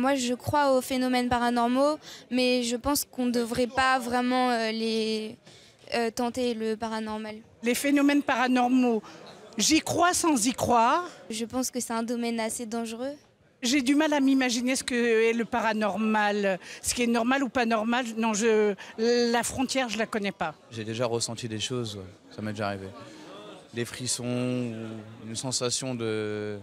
moi, je crois aux phénomènes paranormaux, mais je pense qu'on ne devrait pas vraiment euh, les euh, tenter le paranormal. Les phénomènes paranormaux, j'y crois sans y croire. Je pense que c'est un domaine assez dangereux. J'ai du mal à m'imaginer ce que est le paranormal, ce qui est normal ou pas normal. Non, je, la frontière, je la connais pas. J'ai déjà ressenti des choses, ouais. ça m'est déjà arrivé. Des frissons, ou une sensation de,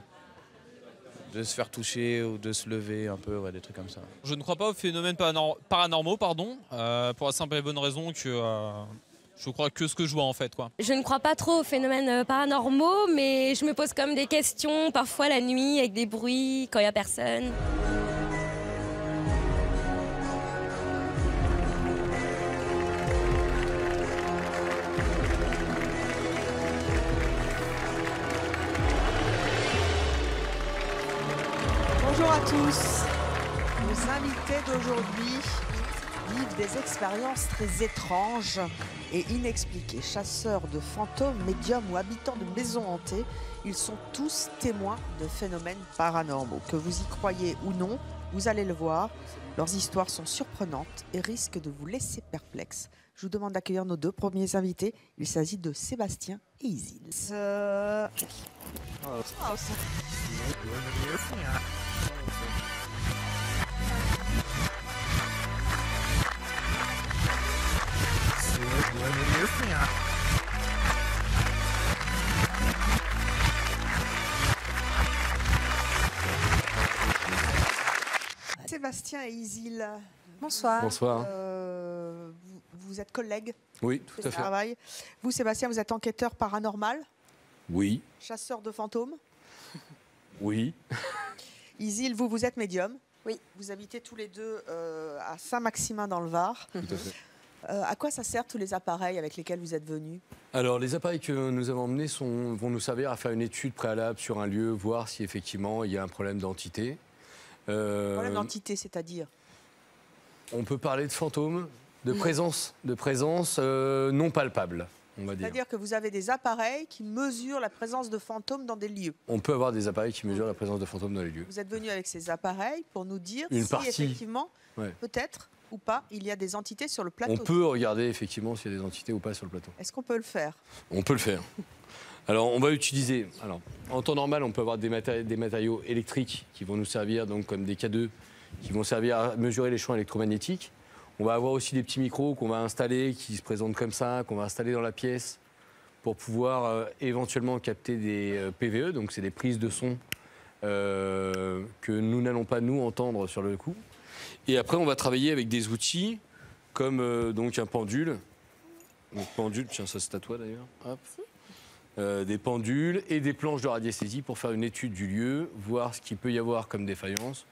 de se faire toucher ou de se lever un peu, ouais, des trucs comme ça. Je ne crois pas aux phénomènes paranor- paranormaux, pardon, euh, pour la simple et bonne raison que euh, je crois que ce que je vois en fait. Quoi. Je ne crois pas trop aux phénomènes euh, paranormaux, mais je me pose comme des questions, parfois la nuit, avec des bruits, quand il n'y a personne. D'aujourd'hui vivent des expériences très étranges et inexpliquées. Chasseurs de fantômes, médiums ou habitants de maisons hantées, ils sont tous témoins de phénomènes paranormaux. Que vous y croyez ou non, vous allez le voir. Leurs histoires sont surprenantes et risquent de vous laisser perplexe. Je vous demande d'accueillir nos deux premiers invités. Il s'agit de Sébastien et Isil. Euh, Sébastien et Isil. Bonsoir. Bonsoir. Euh, vous, vous êtes collègues Oui, tout à fait. travail. Vous, Sébastien, vous êtes enquêteur paranormal, Oui, chasseur de fantômes. oui. Isil, vous, vous êtes médium. Oui. Vous habitez tous les deux euh, à Saint-Maximin dans le Var. Tout à fait. Euh, à quoi ça sert tous les appareils avec lesquels vous êtes venus Alors, les appareils que nous avons emmenés sont- vont nous servir à faire une étude préalable sur un lieu, voir si effectivement il y a un problème d'entité. Euh, Problème d'entité, c'est-à-dire on peut parler de fantômes, de présence, de présence euh, non palpable, on va dire. C'est-à-dire que vous avez des appareils qui mesurent la présence de fantômes dans des lieux. On peut avoir des appareils qui mesurent la présence de fantômes dans les lieux. Vous êtes venu avec ces appareils pour nous dire Une si partie. effectivement, Ouais. peut-être ou pas, il y a des entités sur le plateau. On peut regarder effectivement s'il y a des entités ou pas sur le plateau. Est-ce qu'on peut le faire? On peut le faire. Alors, on va utiliser. Alors, en temps normal, on peut avoir des, maté- des matériaux électriques qui vont nous servir, donc comme des K2, qui vont servir à mesurer les champs électromagnétiques. On va avoir aussi des petits micros qu'on va installer, qui se présentent comme ça, qu'on va installer dans la pièce pour pouvoir euh, éventuellement capter des euh, PVE, donc c'est des prises de son euh, que nous n'allons pas nous entendre sur le coup. Et après, on va travailler avec des outils comme euh, donc un pendule. Donc pendule, tiens, ça c'est à toi d'ailleurs. Euh, des pendules et des planches de radiesthésie pour faire une étude du lieu, voir ce qu'il peut y avoir comme défaillance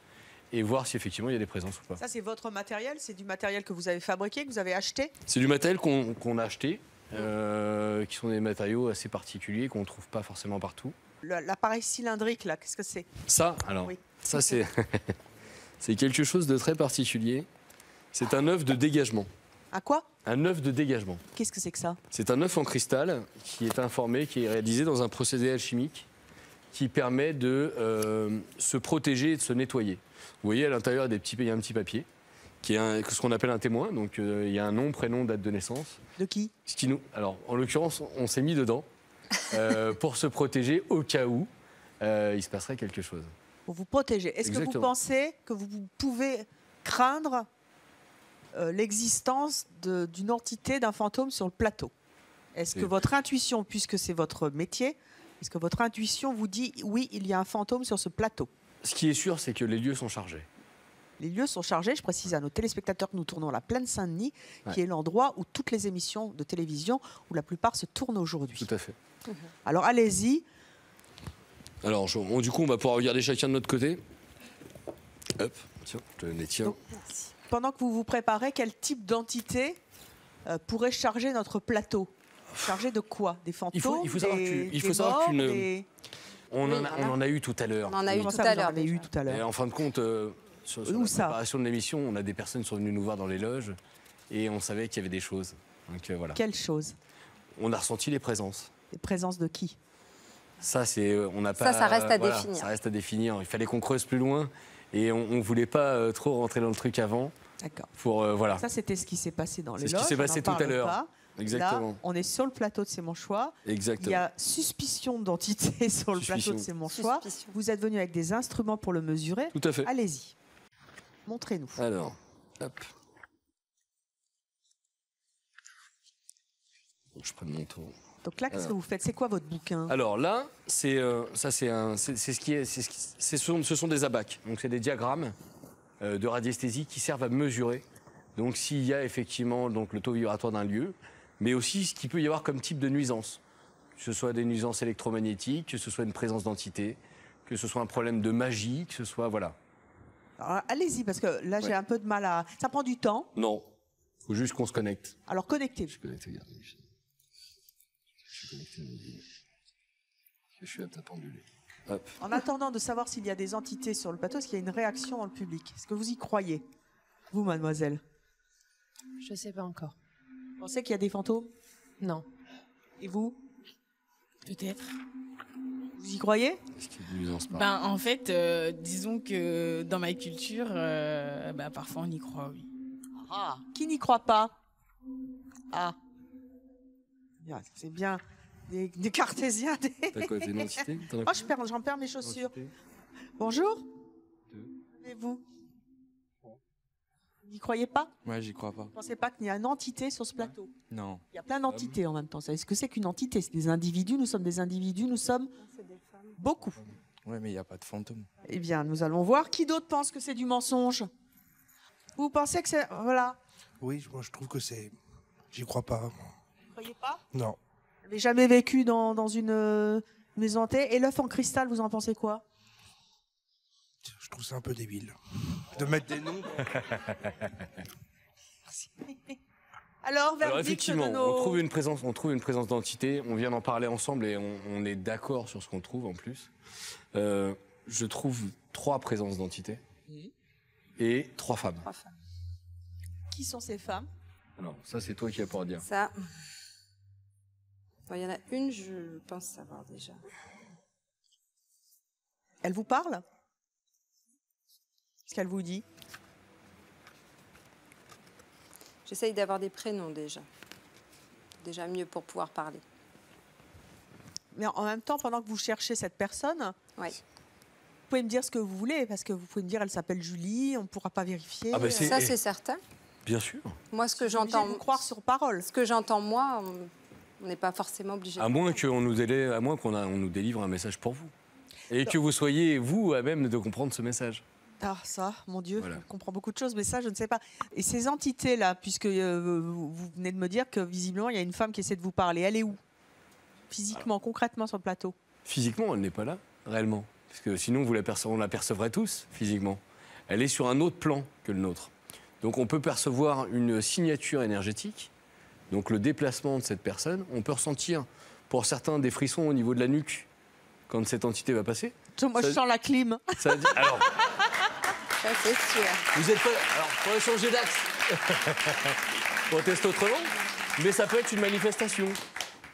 et voir si effectivement il y a des présences ou pas. Ça, c'est votre matériel? C'est du matériel que vous avez fabriqué, que vous avez acheté? C'est du matériel qu'on a acheté, euh, qui sont des matériaux assez particuliers qu'on ne trouve pas forcément partout. L'appareil cylindrique, là, qu'est-ce que c'est? Ça, alors, Oui. ça c'est c'est quelque chose de très particulier. C'est un œuf de dégagement. À quoi? Un œuf de dégagement. Qu'est-ce que c'est que ça? C'est un œuf en cristal qui est informé, qui est réalisé dans un procédé alchimique qui permet de euh, se protéger et de se nettoyer. Vous voyez, à l'intérieur, il y a, un petit papier qui est un- ce qu'on appelle un témoin. Donc, euh, il y a un nom, prénom, date de naissance. De qui? Ce qui nous, alors, en l'occurrence, on s'est mis dedans euh, pour se protéger au cas où il se passerait quelque chose. Pour vous protéger. Est-ce que vous pensez que vous pouvez craindre euh, l'existence d'une entité, d'un fantôme sur le plateau? Est-ce que votre intuition, puisque c'est votre métier, est-ce que votre intuition vous dit oui, il y a un fantôme sur ce plateau? Ce qui est sûr, c'est que les lieux sont chargés. Les lieux sont chargés. Je précise à nos téléspectateurs que nous tournons la Plaine Saint-Denis, qui est l'endroit où toutes les émissions de télévision, où la plupart se tournent aujourd'hui. Tout à fait. Alors allez-y. Alors, je- on- du coup, on va pouvoir regarder chacun de notre côté. Hop, tiens, je te les tiens. Donc, Pendant que vous vous préparez, quel type d'entité euh, pourrait charger notre plateau? Charger de quoi? Des fantômes Il faut- il faut savoir des- que- il faut des savoir morts, qu'une- des- On, Oui, en a, voilà. on en a eu tout à l'heure. On en a eu Comment tout ça, à en l'heure. avez eu déjà. tout à Et l'heure. en fin de compte, euh, sur, sur Où la ça préparation de l'émission, on a des personnes qui sont venues nous voir dans les loges et on savait qu'il y avait des choses. Donc euh, voilà. Quelle chose On a ressenti les présences. Les présences de qui? Ça, c'est, euh, on n'a Ça, pas. ça reste à voilà, définir. Ça reste à définir. Il fallait qu'on creuse plus loin Et on ne voulait pas euh, trop rentrer dans le truc avant. D'accord. Pour, euh, voilà. Ça, c'était ce qui s'est passé dans les C'est ce qui loges, s'est passé tout à l'heure. Exactement. Là, on est sur le plateau de ces manchois. Il Exactement. y a suspicion d'entité sur le Suspicion. plateau de ces manchois. Suspicion. Vous êtes venu avec des instruments pour le mesurer. Tout à fait. Allez-y. Montrez-nous. Alors, hop. Je prends mon tour. Donc là, qu'est-ce que vous faites? C'est quoi votre bouquin? Alors là, c'est euh, ça, c'est un, c'est ce qui est, c'est ce qui- c'est- ce sont, ce sont des abacs. Donc c'est des diagrammes euh, de radiesthésie qui servent à mesurer. Donc s'il y a effectivement donc le taux vibratoire d'un lieu, mais aussi ce qu'il peut y avoir comme type de nuisance, que ce soit des nuisances électromagnétiques, que ce soit une présence d'entité, que ce soit un problème de magie, que ce soit voilà. Alors, Allez-y, parce que là, j'ai Ouais. un peu de mal à. Ça prend du temps. Non, faut juste qu'on se connecte. Alors connectez-vous. Je regardez. Je suis connecté à. Je suis apte à penduler. Hop. En attendant de savoir s'il y a des entités sur le plateau, est-ce qu'il y a une réaction dans le public? Est-ce que vous y croyez? Vous, mademoiselle? Je sais pas encore. Vous pensez qu'il y a des fantômes? Non. Et vous? Peut-être. Vous y croyez? Ben, en fait, euh, disons que dans ma culture, euh, ben, parfois on y croit, oui. Ah Qui n'y croit pas? Ah C'est bien. Des, des cartésiens. Des... T'as quoi, t'es Oh, je perds- j'en perds mes chaussures. Bonjour. Deux. Et vous Vous n'y croyez pas Ouais, j'y crois pas. Vous ne pensez pas qu'il y a une entité sur ce plateau Non. Il y a plein d'entités en même temps. Vous savez ce que c'est qu'une entité? C'est des individus, nous sommes des individus, nous sommes beaucoup. Ouais, mais il n'y a pas de fantôme. Eh bien, nous allons voir. Qui d'autre pense que c'est du mensonge? Vous pensez que c'est... Voilà. Oui, moi je trouve que c'est. J'y crois pas. moi. Vous croyez pas? Non. Vous n'avez jamais vécu dans, dans une euh, maison hantée. Et l'œuf en cristal, vous en pensez quoi? Je trouve ça un peu débile. De mettre des noms. Alors, effectivement, de nos- on trouve une présence, on trouve une présence d'entité. On vient d'en parler ensemble et on, on est d'accord sur ce qu'on trouve en plus. Euh, je trouve trois présences d'entités et trois femmes. Qui sont ces femmes? Alors ça, c'est toi qui vas pouvoir dire. Ça. Il y en a une, je pense savoir déjà. Elle vous parle? Qu'est-ce qu'elle vous dit? J'essaye d'avoir des prénoms déjà. Déjà mieux pour pouvoir parler. Mais en même temps, pendant que vous cherchez cette personne, Oui. vous pouvez me dire ce que vous voulez, parce que vous pouvez me dire elle s'appelle Julie, on ne pourra pas vérifier. Ah bah, Ça, c'est certain. Bien sûr. Moi, ce que j'entends. vous croire sur parole. Ce que j'entends, moi, on- n'est pas forcément obligé. À moins qu'on nous délai- à moins qu'on a- on nous délivre un message pour vous et que vous soyez vous à même de comprendre ce message. Ah, ça, mon Dieu, Voilà. je comprends beaucoup de choses, mais ça, je ne sais pas. Et ces entités-là, puisque euh, vous venez de me dire que visiblement, il y a une femme qui essaie de vous parler, elle est où? Physiquement, concrètement sur le plateau? Physiquement, elle n'est pas là, réellement. Parce que sinon, vous on l'apercevrait tous, physiquement. Elle est sur un autre plan que le nôtre. Donc on peut percevoir une signature énergétique, donc le déplacement de cette personne. On peut ressentir, pour certains, des frissons au niveau de la nuque quand cette entité va passer. Moi, Ça- je sens la clim. Ça veut dire- alors, Ça, c'est sûr. vous êtes pas... Alors, faudrait changer d'axe. on teste autrement. Mais ça peut être une manifestation.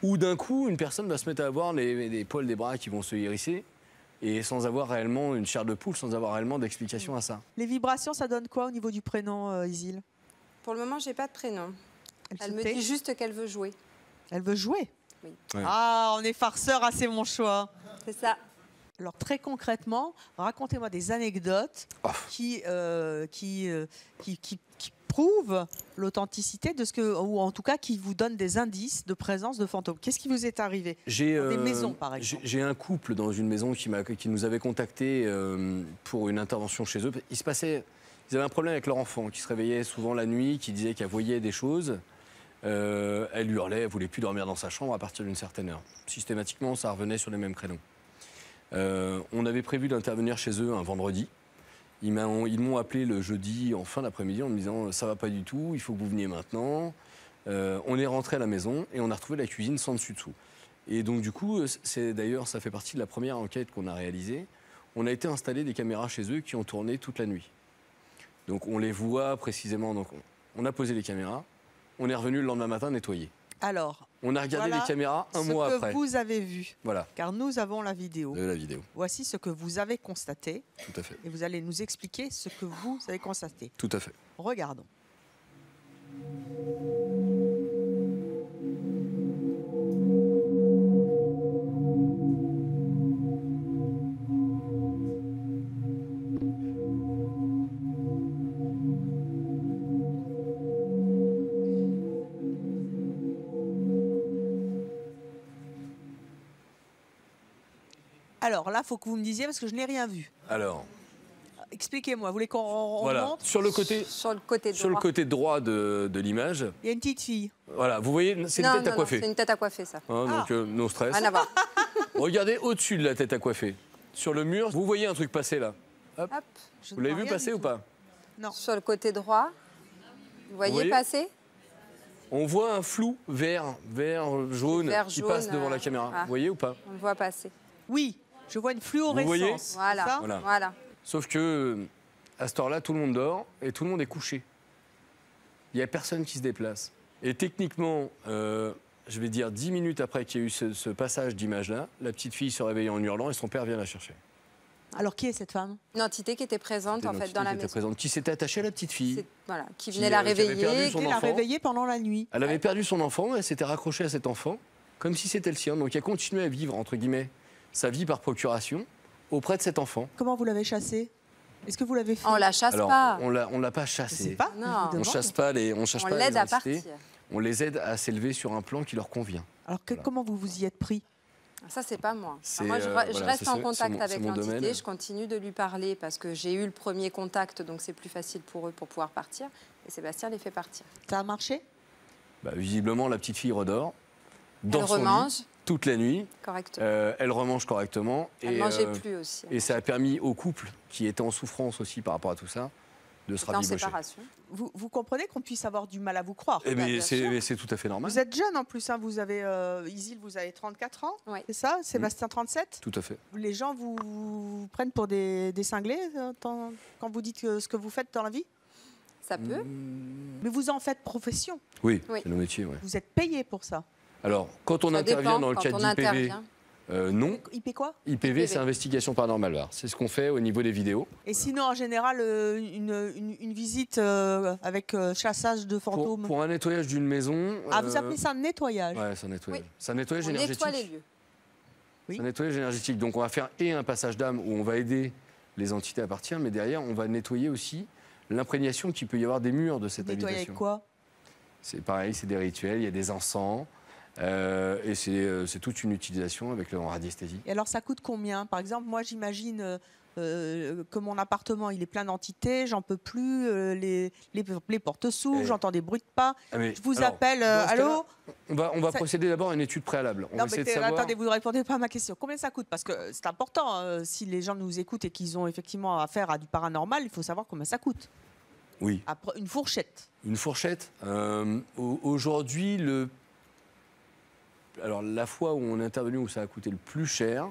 Ou d'un coup, une personne va se mettre à avoir les, les poils des bras qui vont se hérisser, et sans avoir réellement une chair de poule, sans avoir réellement d'explication à ça. Les vibrations, ça donne quoi au niveau du prénom, euh, Isil? Pour le moment, j'ai pas de prénom. Elle, me tait dit juste qu'elle veut jouer. Elle veut jouer Oui. Ouais. Ah, on est farceur, ah, c'est mon choix. C'est ça. Alors très concrètement, racontez-moi des anecdotes Oh. qui, euh, qui, euh, qui, qui- qui prouvent l'authenticité de ce que, ou en tout cas qui vous donnent des indices de présence de fantômes. Qu'est-ce qui vous est arrivé J'ai des euh, maisons, par exemple. J'ai un couple dans une maison qui, m'a- qui nous avait contacté euh, pour une intervention chez eux. Il se passait, ils avaient un problème avec leur enfant qui se réveillait souvent la nuit, qui disait qu'elle voyait des choses. Euh, elle hurlait, elle voulait plus dormir dans sa chambre à partir d'une certaine heure. Systématiquement, ça revenait sur les mêmes créneaux. Euh, on avait prévu d'intervenir chez eux un vendredi. Ils m'ont appelé le jeudi en fin d'après-midi en me disant ça va pas du tout, il faut que vous veniez maintenant. Euh, on est rentré à la maison et on a retrouvé la cuisine sans dessus dessous. Et donc du coup, c'est d'ailleurs ça fait partie de la première enquête qu'on a réalisée. On a été installer des caméras chez eux qui ont tourné toute la nuit. Donc on les voit précisément. Donc on- on a posé les caméras. On est revenu le lendemain matin nettoyer. Alors, On a regardé voilà les caméras un ce mois que après. vous avez vu, Voilà, car nous avons la vidéo. la vidéo. Voici ce que vous avez constaté Tout à fait. et vous allez nous expliquer ce que vous avez constaté. Tout à fait. Regardons. Alors là, il faut que vous me disiez parce que je n'ai rien vu. Alors, Expliquez-moi, vous voulez qu'on voilà. remonte Sur le côté, Sur le côté sur le droit. côté droit de, de l'image, Il y a une petite fille. voilà, vous voyez, c'est une Non, tête non, à non, coiffer. c'est une tête à coiffer, ça. Hein, Ah. Donc, euh, no stress. Rien à voir. Regardez au-dessus de la tête à coiffer. Sur le mur, vous voyez un truc passer là. Hop. Vous l'avez vu passer ou pas Sur le côté droit. Vous voyez, voyez passer? On voit un flou vert, vert, jaune Vert, qui jaune, passe devant la euh, caméra. ah. Vous voyez ou pas? On le voit passer. Oui, je vois une fluorescence. voyez c'est Voilà. ça Voilà. Voilà. Sauf que à cette heure-là, tout le monde dort et tout le monde est couché. Il n'y a personne qui se déplace. Et techniquement, euh, je vais dire 10 minutes après qu'il y a eu ce, ce passage d'image-là, la petite fille se réveille en hurlant et son père vient la chercher. Alors qui est cette femme? Une entité qui était présente en fait dans la qui maison. présente, qui s'était attachée à la petite fille. Voilà, qui venait la qui réveiller. Qui l'a réveillée pendant la nuit. Elle avait perdu son enfant, elle s'était raccrochée à cet enfant, comme si c'était le sien. Donc elle continuait à vivre, entre guillemets, sa vie par procuration auprès de cet enfant. Comment vous l'avez chassée Est-ce que vous l'avez fait? On la chasse Alors, pas. on l'a, on l'a pas chassé. pas. Non. On chasse pas les, on chasse On pas les à partir. On les aide à s'élever sur un plan qui leur convient. Alors que- comment vous vous y êtes pris? Ça, c'est pas moi. Moi, je, euh, re- je voilà, reste en contact mon- avec l'entité. Je continue de lui parler parce que j'ai eu le premier contact, donc c'est plus facile pour eux pour pouvoir partir. Et Sébastien les fait partir. Ça a marché? Bah, visiblement, la petite fille redort dans Elle son remange lit toute la nuit. correctement. Euh, elle remange correctement. Elle et, mangeait euh, plus aussi. Et ça a permis au couple, qui était en souffrance aussi par rapport à tout ça, de se rabibocher. séparation. vous, vous comprenez qu'on puisse avoir du mal à vous croire Eh c'est, sûr. mais c'est tout à fait normal. Vous êtes jeune en plus, hein, vous avez euh, Isil, vous avez 34 ans, Oui. c'est ça? Sébastien 37 Tout à fait. Les gens vous, vous prennent pour des, des cinglés euh, quand vous dites que ce que vous faites dans la vie? Ça peut. Mais vous en faites profession, Oui, Oui. c'est nos métiers. ouais. vous êtes payé pour ça. Alors, quand on Ça intervient dépend dans le cadre d'IPV, euh, non. IP quoi? IPV, IPV. c'est investigation paranormale. Var. C'est ce qu'on fait au niveau des vidéos. Et sinon, en général, euh, une, une- une visite euh, avec euh, chassage de fantômes. pour un nettoyage d'une maison. Ah, vous appelez ça un nettoyage? Ouais, c'est un nettoyage. Oui. C'est un nettoyage On énergétique. nettoie les lieux. Oui. C'est un nettoyage énergétique. Donc on va faire et un passage d'âme où on va aider les entités à partir, mais derrière on va nettoyer aussi l'imprégnation qu'il peut y avoir des murs de cette Nettoyer habitation. quoi? C'est pareil, c'est des rituels, il y a des encens, euh, et c'est euh, c'est toute une utilisation avec le en radiesthésie. Et alors, ça coûte combien? Par exemple, moi, j'imagine euh, que mon appartement, il est plein d'entités, j'en peux plus, euh, les, les, les portes s'ouvrent, j'entends des bruits de pas. Ah, mais Je vous alors, appelle, euh, allô? On va, on va Ça- procéder d'abord à une étude préalable. On Non, va essayer mais de t'es- savoir. attendez, vous ne répondez pas à ma question. Combien ça coûte? Parce que c'est important, hein, si les gens nous écoutent et qu'ils ont effectivement affaire à du paranormal, il faut savoir combien ça coûte. Oui. Après, une fourchette. Une fourchette. au- Aujourd'hui, le. Alors, la fois où on est intervenu où ça a coûté le plus cher,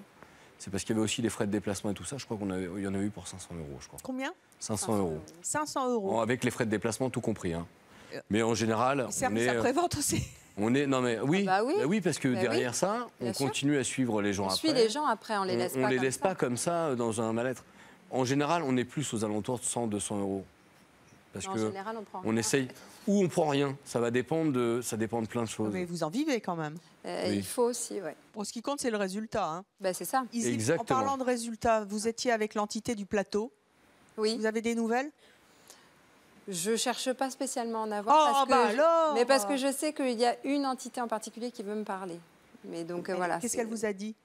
c'est parce qu'il y avait aussi les frais de déplacement et tout ça. Je crois qu'il y en a eu pour 500 euros, je crois. Combien? 500 euros. 500 euros. Avec les frais de déplacement, tout compris. hein. Euh, Mais en général, on Service est, euh, après-vente aussi. on est. Non, mais oui. Ah bah oui. Bah oui, parce que Bah oui, derrière ça, on bien sûr. continue à suivre les gens On après. suit les gens après, on les laisse on pas. les comme laisse ça. pas comme ça euh, dans un mal-être. En général, on est plus aux alentours de 100, 200 euros. Parce En que général, on prend on essaye. Ou on prend rien. Ça va dépendre de, ça dépend de plein de choses. Mais vous en vivez quand même. Euh, Oui. Il faut aussi. Bon, ce qui compte, c'est le résultat. hein. Ben, c'est ça. Isil, en Exactement. parlant de résultats, vous étiez avec l'entité du plateau. Oui. Vous avez des nouvelles? Je cherche pas spécialement à en avoir. Oh, parce que bah je- alors Mais parce que je sais qu'il y a une entité en particulier qui veut me parler. Mais donc euh, voilà. Qu'est-ce qu'elle vous a dit?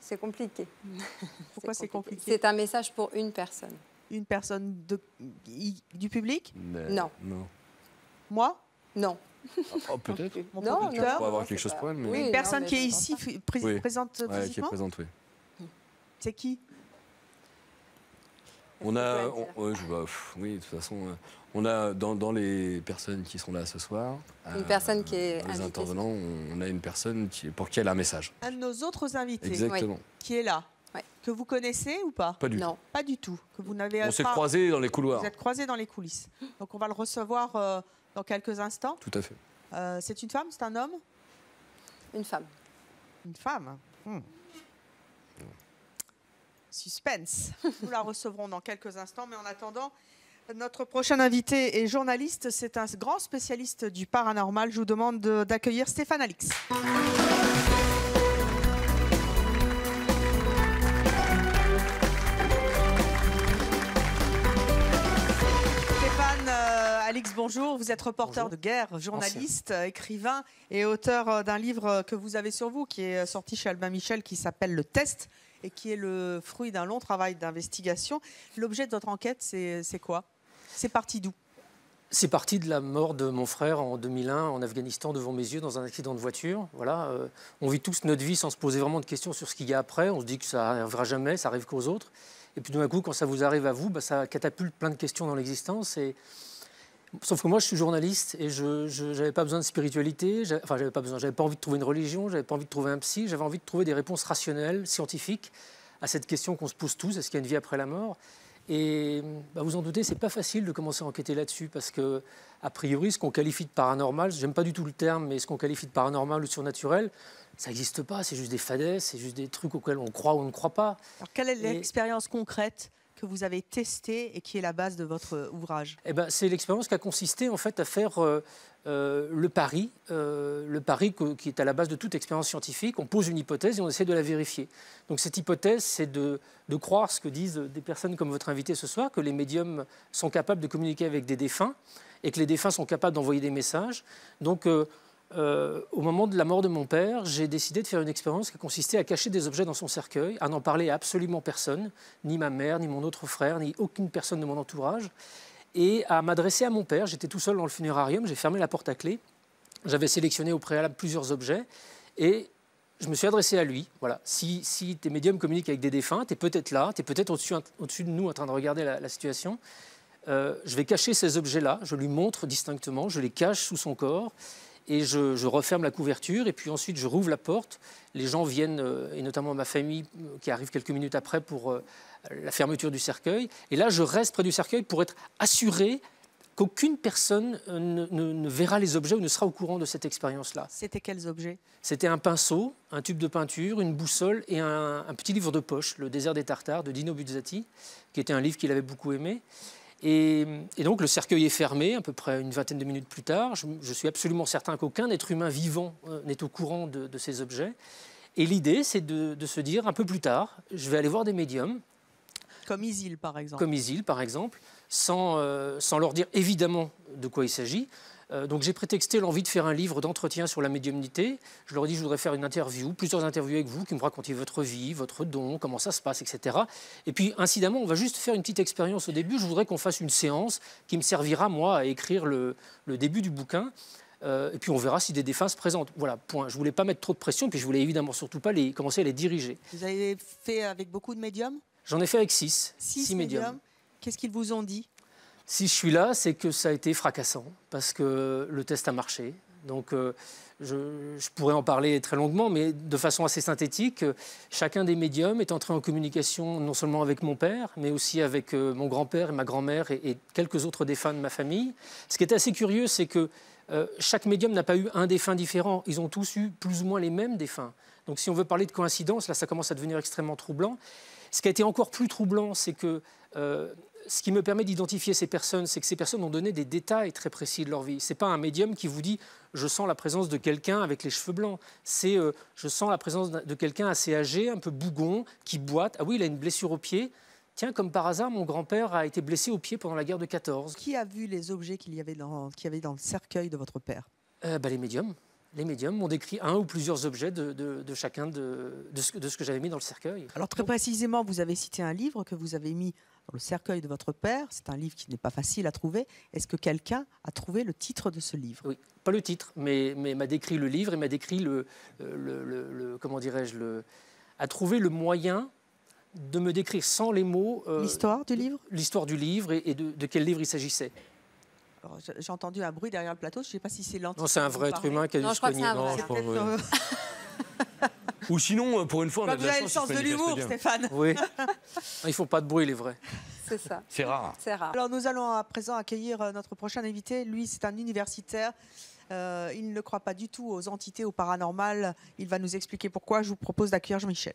C'est compliqué. Pourquoi c'est compliqué? C'est un message pour une personne. Une personne de, du public? Mais- Non. Non. Moi? Non. Oh, peut-être. Non, producteur On va avoir non, quelque chose pas- pour elle. Mais... Oui, Une non, personne mais qui est ici pré- Oui. présente Ouais, qui est physiquement présente, oui. C'est qui? On a, Faut pas on- ouais, je vois, pff, oui, de toute façon, euh, on a dans, dans les personnes qui sont là ce soir, Une personne qui est les intervenants, on, on a une personne qui, pour qui elle a un message. Un de nos autres invités Exactement. qui est là. Ouais. Que vous connaissez ou pas? Pas du Non. tout. Pas du tout. Que vous n'avez On s'est pas- croisés dans les couloirs. Vous êtes croisés dans les coulisses. Donc on va le recevoir euh, dans quelques instants. Tout à fait. Euh, c'est une femme, c'est un homme? Une femme. Une femme Hmm. Suspense. Nous la recevrons dans quelques instants, mais en attendant, notre prochain invité est journaliste. C'est un grand spécialiste du paranormal. Je vous demande de- d'accueillir Stéphane Alix. Alix, bonjour. Vous êtes reporter de guerre, journaliste, écrivain et auteur euh, d'un livre euh, que vous avez sur vous qui est euh, sorti chez Albin Michel qui s'appelle Le Test et qui est le fruit d'un long travail d'investigation. L'objet de votre enquête, c'est quoi? C'est parti d'où? C'est parti de la mort de mon frère en 2001 en Afghanistan devant mes yeux dans un accident de voiture. Voilà, euh, on vit tous notre vie sans se poser vraiment de questions sur ce qu'il y a après. On se dit que ça n'arrivera jamais, ça arrive qu'aux autres. Et puis d'un coup, quand ça vous arrive à vous, bah, ça catapulte plein de questions dans l'existence. Et... Sauf que moi, je suis journaliste et je n'avais pas besoin de spiritualité. Enfin, j'avais pas besoin. J'avais pas envie de trouver une religion. J'avais pas envie de trouver un psy. J'avais envie de trouver des réponses rationnelles, scientifiques, à cette question qu'on se pose tous est-ce qu'il y a une vie après la mort? Et bah, vous en doutez, c'est pas facile de commencer à enquêter là-dessus parce que, a priori, ce qu'on qualifie de paranormal, j'aime pas du tout le terme, mais ce qu'on qualifie de paranormal ou surnaturel, ça n'existe pas. C'est juste des fadaises, c'est juste des trucs auxquels on croit ou on ne croit pas. Alors, quelle est Et- l'expérience concrète que vous avez testée et qui est la base de votre ouvrage? Eh ben, c'est l'expérience qui a consisté en fait à faire euh, euh, le pari, euh, le pari qui est à la base de toute expérience scientifique. On pose une hypothèse et on essaie de la vérifier. Donc cette hypothèse, c'est de, de croire ce que disent des personnes comme votre invité ce soir, que les médiums sont capables de communiquer avec des défunts et que les défunts sont capables d'envoyer des messages. Donc euh, au moment de la mort de mon père, j'ai décidé de faire une expérience qui a consisté à cacher des objets dans son cercueil, à n'en parler à absolument personne, ni ma mère, ni mon autre frère, ni aucune personne de mon entourage, et à m'adresser à mon père. J'étais tout seul dans le funérarium, j'ai fermé la porte à clé. J'avais sélectionné au préalable plusieurs objets et je me suis adressé à lui. Voilà, si, tes médiums communiquent avec des défunts, tu es peut-être là, tu es peut-être au-dessus, de nous en train de regarder la, la situation. Euh, je vais cacher ces objets-là, je lui montre distinctement, je les cache sous son corps et je, je referme la couverture et puis ensuite je rouvre la porte. Les gens viennent, euh, et notamment ma famille euh, qui arrive quelques minutes après pour euh, la fermeture du cercueil. Et là, je reste près du cercueil pour être assuré qu'aucune personne ne, ne- ne verra les objets ou ne sera au courant de cette expérience-là. C'était quels objets? C'était un pinceau, un tube de peinture, une boussole et un, un petit livre de poche, Le désert des Tartares de Dino Buzzati, qui était un livre qu'il avait beaucoup aimé. Et, et donc le cercueil est fermé, à peu près une vingtaine de minutes plus tard. Je, je suis absolument certain qu'aucun être humain vivant euh, n'est au courant de, de ces objets. Et l'idée, c'est de, de se dire, un peu plus tard, je vais aller voir des médiums, Comme Isil, par exemple. comme Isil par exemple, sans, euh, sans leur dire évidemment de quoi il s'agit. Euh, donc j'ai prétexté l'envie de faire un livre d'entretien sur la médiumnité. Je leur ai dit je voudrais faire une interview, plusieurs interviews avec vous, qui me racontiez votre vie, votre don, comment ça se passe, etc. Et puis incidemment, on va juste faire une petite expérience au début. Je voudrais qu'on fasse une séance qui me servira moi à écrire le, le début du bouquin. Euh, et puis on verra si des défunts se présentent. Voilà, point. Je voulais pas mettre trop de pression, puis je voulais évidemment surtout pas les, commencer à les diriger. Vous avez fait avec beaucoup de médiums? J'en ai fait avec six, Six, médiums. médiums. Qu'est-ce qu'ils vous ont dit? Si je suis là, c'est que ça a été fracassant, parce que le test a marché. Donc, euh, je, pourrais en parler très longuement, mais de façon assez synthétique. euh, Chacun des médiums est entré en communication non seulement avec mon père, mais aussi avec euh, mon grand-père et ma grand-mère et, quelques autres défunts de ma famille. Ce qui est assez curieux, c'est que chaque médium n'a pas eu un défunt différent. Ils ont tous eu plus ou moins les mêmes défunts. Donc, si on veut parler de coïncidence, là, ça commence à devenir extrêmement troublant. Ce qui a été encore plus troublant, c'est que ce qui me permet d'identifier ces personnes, c'est que ces personnes ont donné des détails très précis de leur vie. C'est pas un médium qui vous dit je sens la présence de quelqu'un avec les cheveux blancs. C'est euh, je sens la présence de quelqu'un assez âgé, un peu bougon, qui boite. Ah oui, il a une blessure au pied. Tiens, comme par hasard, mon grand-père a été blessé au pied pendant la guerre de 14. Qui a vu les objets qu'il y avait dans, qu'il y avait dans le cercueil de votre père? Euh, bah, les médiums. Les médiums m'ont décrit un ou plusieurs objets de, de- de chacun de, de ce, que- de ce que j'avais mis dans le cercueil. Alors très précisément, vous avez cité un livre que vous avez mis dans le cercueil de votre père. C'est un livre qui n'est pas facile à trouver. Est-ce que quelqu'un a trouvé le titre de ce livre? Oui, pas le titre, mais, mais m'a décrit le livre et m'a décrit le, le, le- le- comment dirais-je, le, a trouvé le moyen de me décrire sans les mots euh, L'histoire du livre? l'histoire du livre et, et de, de quel livre il s'agissait. J'ai- entendu un bruit derrière le plateau. Je ne sais pas si c'est l'antique. Non, c'est un vrai être humain qui a dû se cogner. Ou sinon, euh, pour une fois, on a de vous la avez le chance. sens il de l'humour. Stéphane. Oui. Ils font pas de bruit, les vrais. C'est ça. C'est rare. C'est rare. Alors nous allons à présent accueillir euh, notre prochain invité. Lui, c'est un universitaire Euh, il ne croit pas du tout aux entités, au paranormal. Il va nous expliquer pourquoi. Je vous propose d'accueillir Jean-Michel.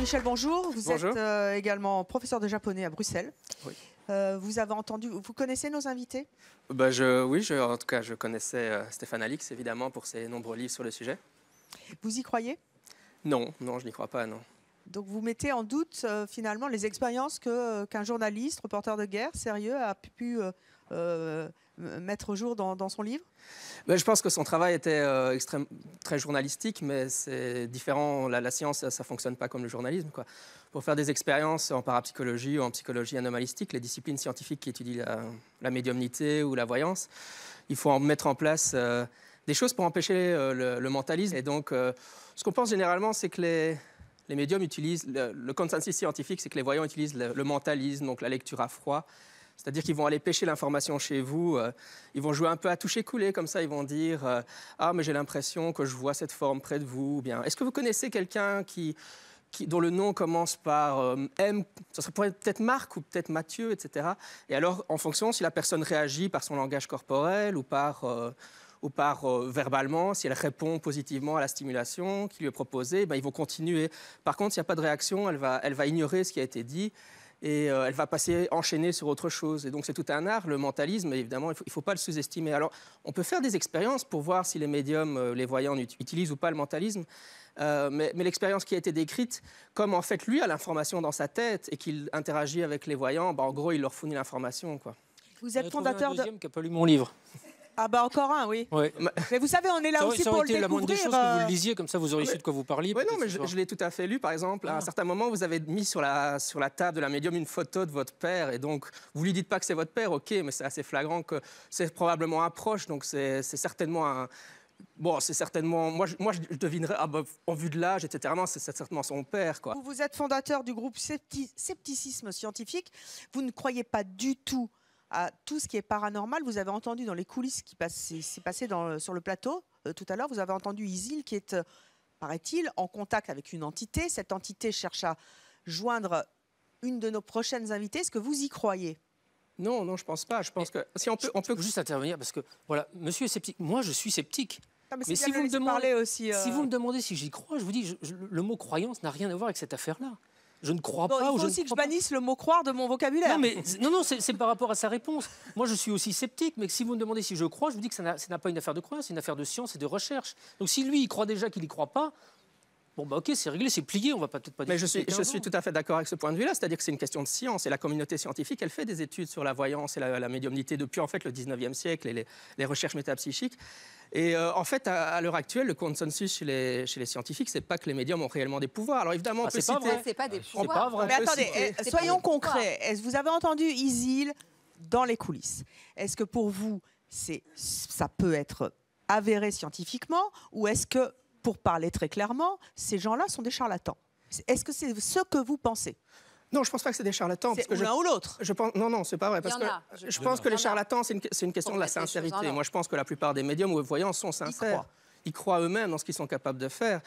Jean-Michel, bonjour. Vous Bonjour. êtes euh, également professeur de japonais à Bruxelles. Oui. Euh, vous avez entendu, vous connaissez nos invités? Bah, je, oui, je, en tout cas, je connaissais euh, Stéphane Alix, évidemment, pour ses nombreux livres sur le sujet. Vous y croyez? Non, non, je n'y crois pas, non. Donc vous mettez en doute finalement les expériences qu'un journaliste, reporter de guerre sérieux a pu mettre au jour dans, son livre? Bah, je pense que son travail était euh, extrême, très journalistique, mais c'est différent. La, science, ça ne fonctionne pas comme le journalisme. Pour faire des expériences en parapsychologie ou en psychologie anomalistique, les disciplines scientifiques qui étudient la, médiumnité ou la voyance, il faut mettre en place euh, des choses pour empêcher euh, le, mentalisme. Et donc, euh, ce qu'on pense généralement, c'est que les, médiums utilisent, le, consensus scientifique, c'est que les voyants utilisent le mentalisme, donc la lecture à froid. C'est-à-dire qu'ils vont aller pêcher l'information chez vous, euh, ils vont jouer un peu à toucher-couler, comme ça ils vont dire euh, Ah, mais j'ai l'impression que je vois cette forme près de vous. ou Bien, est-ce que vous connaissez quelqu'un qui, dont le nom commence par euh, M Ça pourrait être peut-être Marc ou peut-être Mathieu, etc. Et alors, en fonction, si la personne réagit par son langage corporel ou par, verbalement, si elle répond positivement à la stimulation qui lui est proposée, ben, ils vont continuer. Par contre, s'il n'y a pas de réaction, elle va ignorer ce qui a été dit et euh, elle va passer, enchaîner sur autre chose. Et donc c'est tout un art, le mentalisme, et évidemment, il ne faut, pas le sous-estimer. Alors, on peut faire des expériences pour voir si les médiums, euh, les voyants ut- utilisent ou pas le mentalisme, Euh, mais, mais l'expérience qui a été décrite, comme en fait lui a l'information dans sa tête et qu'il interagit avec les voyants, bah, en gros, il leur fournit l'information. quoi. Vous êtes fondateur de... deuxième qui n'a pas lu mon livre. Ah bah encore un, oui. Ouais. Mais vous savez, on est là ça aurait, aussi ça pour aurait le été la moindre des découvrir. choses que vous euh, le lisiez, comme ça vous auriez su de quoi vous parliez. Oui, non, mais je, l'ai tout à fait lu. Par exemple, à un certain moment, vous avez mis sur la, sur la table de la médium une photo de votre père. Et donc, vous lui dites pas que c'est votre père, ok, mais c'est assez flagrant que c'est probablement un proche. Donc, c'est c'est certainement un. Bon, c'est certainement. Moi, je, moi, je devinerais, ah, bah, en vue de l'âge, etc. Non, c'est certainement son père, quoi. Vous, vous êtes fondateur du groupe Scepti- Scepticisme Scientifique. Vous ne croyez pas du tout à tout ce qui est paranormal. Vous avez entendu dans les coulisses qui passait- s'est passé dans, sur le plateau euh, tout à l'heure, vous avez entendu Isil qui est, euh, paraît-il, en contact avec une entité. Cette entité cherche à joindre une de nos prochaines invitées. Est-ce que vous y croyez? Non, non, je pense pas. Je pense que si on peut, on peut juste intervenir parce que voilà, Monsieur est sceptique. Moi, je suis sceptique. Mais si vous me demandez, aussi, euh. si vous me demandez si j'y crois, je vous dis, je- je- le mot croyance n'a rien à voir avec cette affaire-là. Je ne crois Bon, pas. il faut je aussi que je bannisse le mot croire de mon vocabulaire. Non, mais non, non, c'est par rapport à sa réponse. Moi, je suis aussi sceptique, mais si vous me demandez si je crois, je vous dis que ça n'a ça n'a pas une affaire de croyance, c'est une affaire de science et de recherche. Donc, si lui, il croit déjà qu'il n'y croit pas, bon, bah, ok, c'est réglé, c'est plié, on va pas peut-être pas Mais je suis, discuter je 15 suis ans. tout à fait d'accord avec ce point de vue-là, c'est-à-dire que c'est une question de science et la communauté scientifique, elle fait des études sur la voyance et la, la médiumnité depuis en fait le 19e siècle et les, les recherches métapsychiques. Et euh, en fait, à, à l'heure actuelle, le consensus chez les, chez les scientifiques, c'est pas que les médiums ont réellement des pouvoirs. Alors évidemment, on Ah, peut c'est pas citer. vrai. C'est pas des On pouvoirs. peut- on Mais attendez, citer- eh, soyons concrets. Est-ce vous avez entendu Isil dans les coulisses? Est-ce que pour vous, c'est ça peut être avéré scientifiquement ou est-ce que, pour parler très clairement, ces gens-là sont des charlatans Est-ce que c'est ce que vous pensez? Non, je pense pas que c'est des charlatans. C'est l'un ou l'autre. Je pense, non, non, c'est pas vrai. Parce que a, je, je- pense que les charlatans, c'est une, question de la sincérité. Moi, je pense que la plupart des médiums ou voyants sont sincères. Ils croient eux-mêmes dans ce qu'ils sont capables de faire.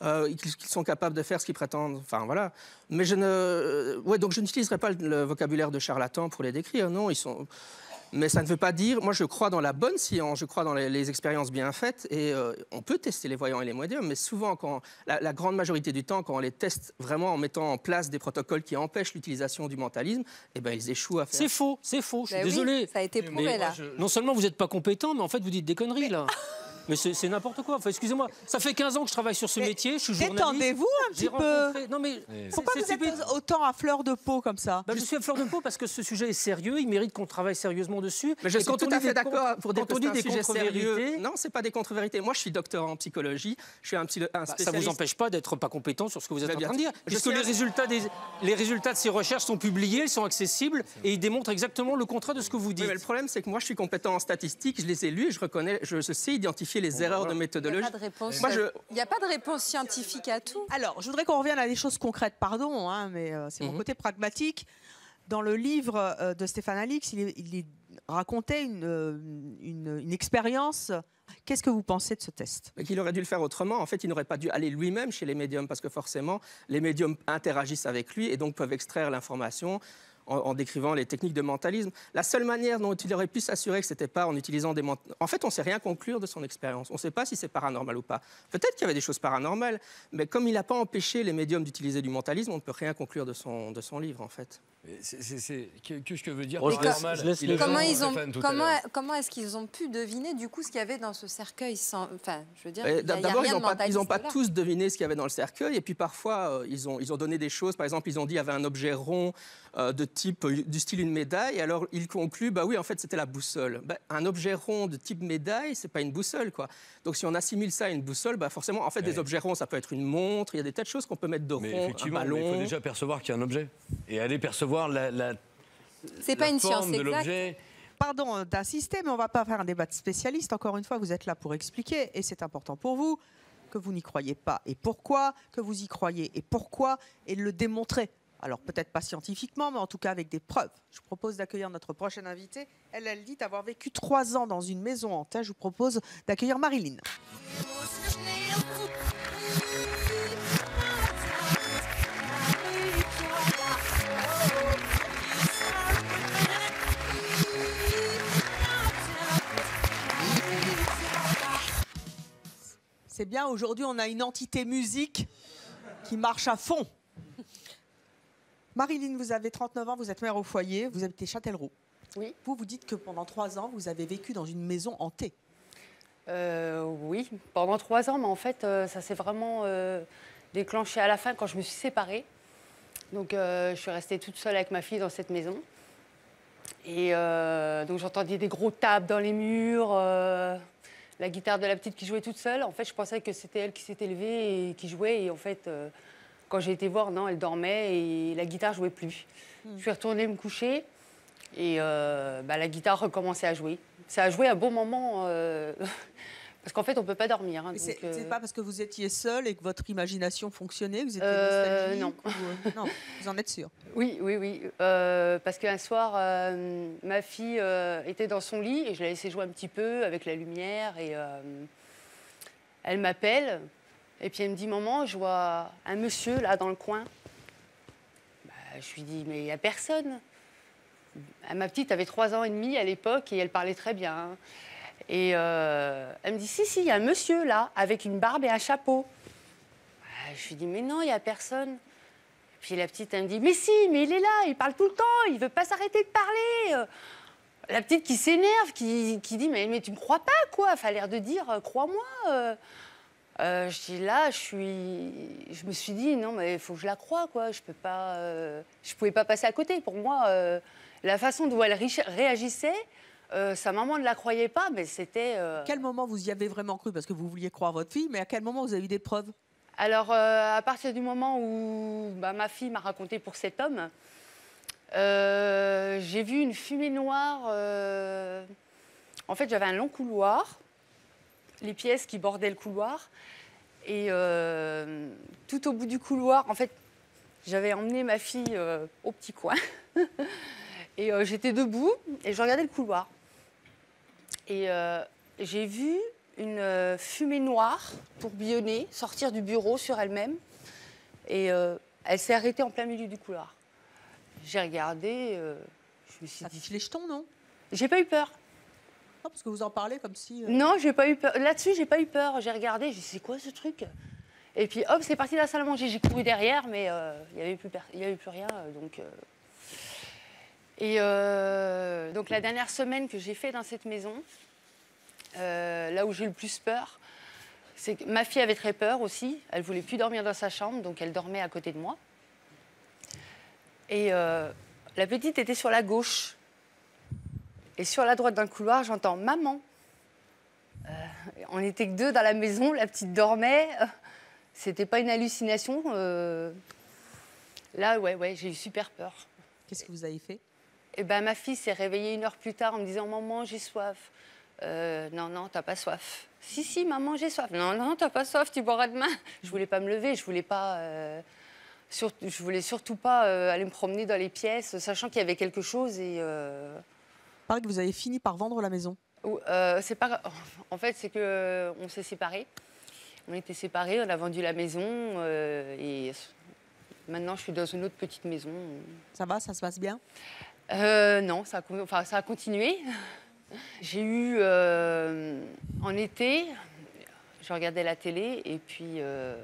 Euh, qu'ils qu'ils sont capables de faire ce qu'ils prétendent. Enfin, voilà. Mais je ne. Ouais, donc je n'utiliserai pas le, le vocabulaire de charlatan pour les décrire. Non, ils sont. Mais ça ne veut pas dire. Moi, je crois dans la bonne science, je crois dans les, les expériences bien faites, et euh, on peut tester les voyants et les médiums, mais souvent, quand la, la grande majorité du temps, quand on les teste vraiment en mettant en place des protocoles qui empêchent l'utilisation du mentalisme, eh ben, ils échouent à faire. C'est faux, c'est faux, je suis Ben oui, désolé. ça a été prouvé, Mais là. Non seulement vous n'êtes pas compétent, mais en fait vous dites des conneries là. Mais c'est n'importe quoi. Enfin, excusez-moi, ça fait 15 ans que je travaille sur ce métier, je suis journaliste. Détendez-vous un petit peu. Non mais Pourquoi vous êtes autant à fleur de peau comme ça? Bah, je suis à fleur de peau parce que ce sujet est sérieux, il mérite qu'on travaille sérieusement dessus. Mais je Et suis quand tout on à fait d'accord pour dire quand que on c'est dit un des sujet sérieux. contre-vérités, Non, c'est pas des contre-vérités. Moi, je suis doctorant en psychologie. Je suis un, un bah, ça spécialiste. vous empêche pas d'être pas compétent sur ce que vous êtes Mais en train de dire. Puisque les résultats, des, les résultats de ces recherches sont publiés, ils sont accessibles et ils démontrent exactement le contraire de ce que vous dites. Oui, mais le problème, c'est que moi, je suis compétent en statistiques, je les ai lus et je reconnais, je sais identifier les erreurs de Il n'y a méthodologie. pas de réponse. Moi, je, Il n'y a pas de réponse scientifique à tout. Alors, je voudrais qu'on revienne à des choses concrètes, pardon, hein, mais euh, c'est mon Mhm. côté pragmatique. Dans le livre euh, de Stéphane Alix, il, racontait une, euh, une- une expérience Qu'est-ce que vous pensez de ce test? Mais qu'il aurait dû le faire autrement. En fait, il n'aurait pas dû aller lui-même chez les médiums parce que forcément, les médiums interagissent avec lui et donc peuvent extraire l'information en, décrivant les techniques de mentalisme. La seule manière dont il aurait pu s'assurer que c'était pas en utilisant des En fait, on ne sait rien conclure de son expérience. On ne sait pas si c'est paranormal ou pas. Peut-être qu'il y avait des choses paranormales, mais comme il n'a pas empêché les médiums d'utiliser du mentalisme, on ne peut rien conclure de son, de son livre, en fait. Qu'est-ce que veut dire Il comment ils ont, est-ce qu'ils ont pu deviner du coup ce qu'il y avait dans ce cercueil sans, enfin, je veux dire, Eh, il il D'abord, ils n'ont pas, ils ont mentaliste pas là. tous deviné ce qu'il y avait dans le cercueil. Et puis parfois, euh, ils, ont, ils ont donné des choses. Par exemple, ils ont dit qu'il y avait un objet rond euh, de type euh, du style une médaille. Alors ils concluent, bah oui, en fait, c'était la boussole. Bah, un objet rond de type médaille, c'est pas une boussole, quoi. Donc si on assimile ça à une boussole, bah forcément, en fait, des objets ronds, ça peut être une montre. Il y a des tas de choses qu'on peut mettre de Mais rond, un effectivement, mais il ballon. faut déjà percevoir qu'il y a un objet. Et aller percevoir la, la, C'est pas une forme science de l'objet. Pardon euh, d'insister, mais on va pas faire un débat de spécialistes. Encore une fois, vous êtes là pour expliquer, et c'est important pour vous, que vous n'y croyez pas et pourquoi, que vous y croyez et pourquoi, et de le démontrer. Alors peut-être pas scientifiquement, mais en tout cas avec des preuves. Je vous propose d'accueillir notre prochaine invitée. Elle, elle dit avoir vécu trois ans dans une maison hantée. Je vous propose d'accueillir Marilyn. C'est bien, aujourd'hui on a une entité musique qui marche à fond. Marilyn, vous avez 39 ans, vous êtes mère au foyer, vous habitez Châtellerault. Oui. Vous, vous dites que pendant trois ans, vous avez vécu dans une maison hantée. Euh, oui, pendant trois ans, mais en fait, euh, ça s'est vraiment euh, déclenché à la fin quand je me suis séparée. Donc, je suis restée toute seule avec ma fille dans cette maison. Et donc, j'entendais des gros tapes dans les murs, la guitare de la petite qui jouait toute seule. En fait, je pensais que c'était elle qui s'était levée et qui jouait. Et en fait, euh, quand j'ai été voir, non, elle dormait et la guitare jouait plus. Je suis retournée me coucher et euh, bah, la guitare recommençait à jouer. Ça a joué un bon moment euh, parce qu'en fait, on peut pas dormir. hein, C'est euh, pas parce que vous étiez seule et que votre imagination fonctionnait, vous étiez Euh, non. ou, euh, non, vous en êtes sûre. Oui, oui, oui. Euh, parce qu'un soir, ma fille était dans son lit et je l'ai laissée jouer un petit peu avec la lumière. Et elle m'appelle. Et puis elle me dit Maman, je vois un monsieur là dans le coin. Bah, je lui dis Mais il n'y a personne. Ma petite avait trois ans et demi à l'époque et elle parlait très bien. hein. Et euh, elle me dit Si, si, il y a un monsieur là avec une barbe et un chapeau. Je lui dis Mais non, il n'y a personne. Puis la petite, elle me dit, mais si, mais il est là, il parle tout le temps, il veut pas s'arrêter de parler. La petite qui s'énerve, qui, qui dit, mais, mais tu me crois pas, quoi Enfin, l'air de dire, euh, crois-moi. euh. Je dis là, je suis, je me suis dit non mais il faut que je la croie quoi. Je peux pouvais pas passer à côté. Pour moi, la façon dont elle réagissait, euh, sa maman ne la croyait pas, mais c'était. euh, À quel moment vous y avez vraiment cru? Parce que vous vouliez croire votre fille, mais à quel moment vous avez eu des preuves? Alors, euh, à partir du moment où bah, ma fille m'a raconté pour cet homme, euh, j'ai vu une fumée noire. En fait, j'avais un long couloir, les pièces qui bordaient le couloir. Et tout au bout du couloir, en fait, j'avais emmené ma fille au petit coin. et euh, j'étais debout et je regardais le couloir. Et euh, j'ai vu une euh, fumée noire tourbillonner, sortir du bureau sur elle-même. Et euh, elle s'est arrêtée en plein milieu du couloir. J'ai regardé, euh, je me suis dit. les jetons, non? J'ai pas eu peur. Non, parce que vous en parlez comme si. Non, j'ai pas eu peur. Là-dessus, j'ai pas eu peur. J'ai regardé, j'ai dit c'est quoi ce truc? Et puis hop, c'est parti de la salle à manger. J'ai couru derrière, mais il n'y avait plus, per- il y avait plus rien. Donc. Et euh, donc la dernière semaine que j'ai fait dans cette maison, euh, là où j'ai le plus peur, c'est que ma fille avait très peur aussi. Elle voulait plus dormir dans sa chambre, donc elle dormait à côté de moi. Et euh, la petite était sur la gauche. Et sur la droite d'un couloir, j'entends maman. On n'était que deux dans la maison, la petite dormait. C'était pas une hallucination. Là, ouais, ouais, j'ai eu super peur. Qu'est-ce que vous avez fait? Eh ben, ma fille s'est réveillée une heure plus tard en me disant Maman, j'ai soif. Euh, non, non, t'as pas soif. Si, si, maman, j'ai soif. Non, non, t'as pas soif, tu boiras demain. Je voulais pas me lever, je voulais pas. euh, sur- je voulais surtout pas euh, aller me promener dans les pièces, sachant qu'il y avait quelque chose et. euh, paraît que vous avez fini par vendre la maison. C'est pas. En fait, c'est que on s'est séparés. On était séparés, on a vendu la maison et maintenant je suis dans une autre petite maison. Ça va, ça se passe bien? Euh, non, ça a, continué. J'ai eu euh, en été, je regardais la télé et puis euh,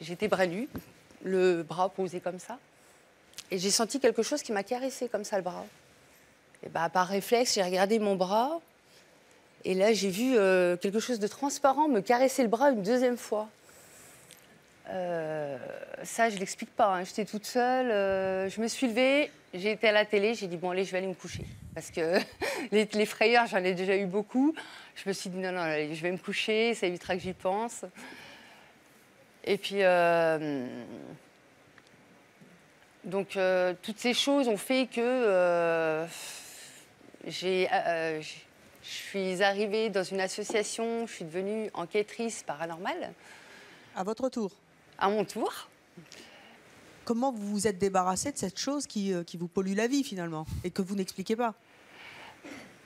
j'étais bras nus, le bras posé comme ça. Et j'ai senti quelque chose qui m'a caressé comme ça le bras. Et bah, par réflexe, j'ai regardé mon bras. Et là, j'ai vu quelque chose de transparent me caresser le bras une deuxième fois. Ça, je l'explique pas. hein. J'étais toute seule. je me suis levée. J'ai été à la télé. J'ai dit bon allez, je vais aller me coucher parce que les, les frayeurs, j'en ai déjà eu beaucoup. Je me suis dit non non, allez, je vais me coucher. Ça évitera que j'y pense. Et puis euh, donc euh, toutes ces choses ont fait que euh, j'ai, je suis arrivée dans une association. Je suis devenue enquêtrice paranormale. À votre tour À mon tour. Comment vous vous êtes débarrassé de cette chose qui, euh, qui vous pollue la vie finalement et que vous n'expliquez pas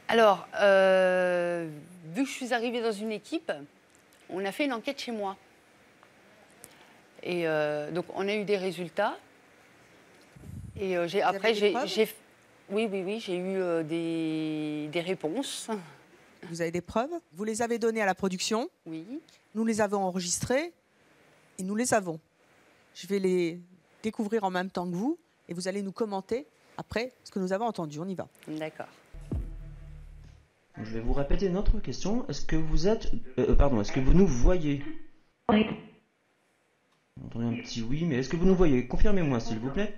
Alors, euh, vu que je suis arrivée dans une équipe, on a fait une enquête chez moi. Et euh, donc, on a eu des résultats. Et euh, j'ai- après, j'ai. Oui, oui, oui, j'ai eu euh, des, des réponses. Vous avez des preuves Vous les avez données à la production Oui. Nous les avons enregistrées et nous les avons. Je vais les découvrir en même temps que vous et vous allez nous commenter après ce que nous avons entendu. On y va. D'accord. Je vais vous répéter une autre question. Est-ce que vous êtes... euh, pardon, est-ce que vous nous voyez? Oui. J'ai entendu un petit oui, mais est-ce que vous nous voyez? Confirmez-moi, s'il vous plaît.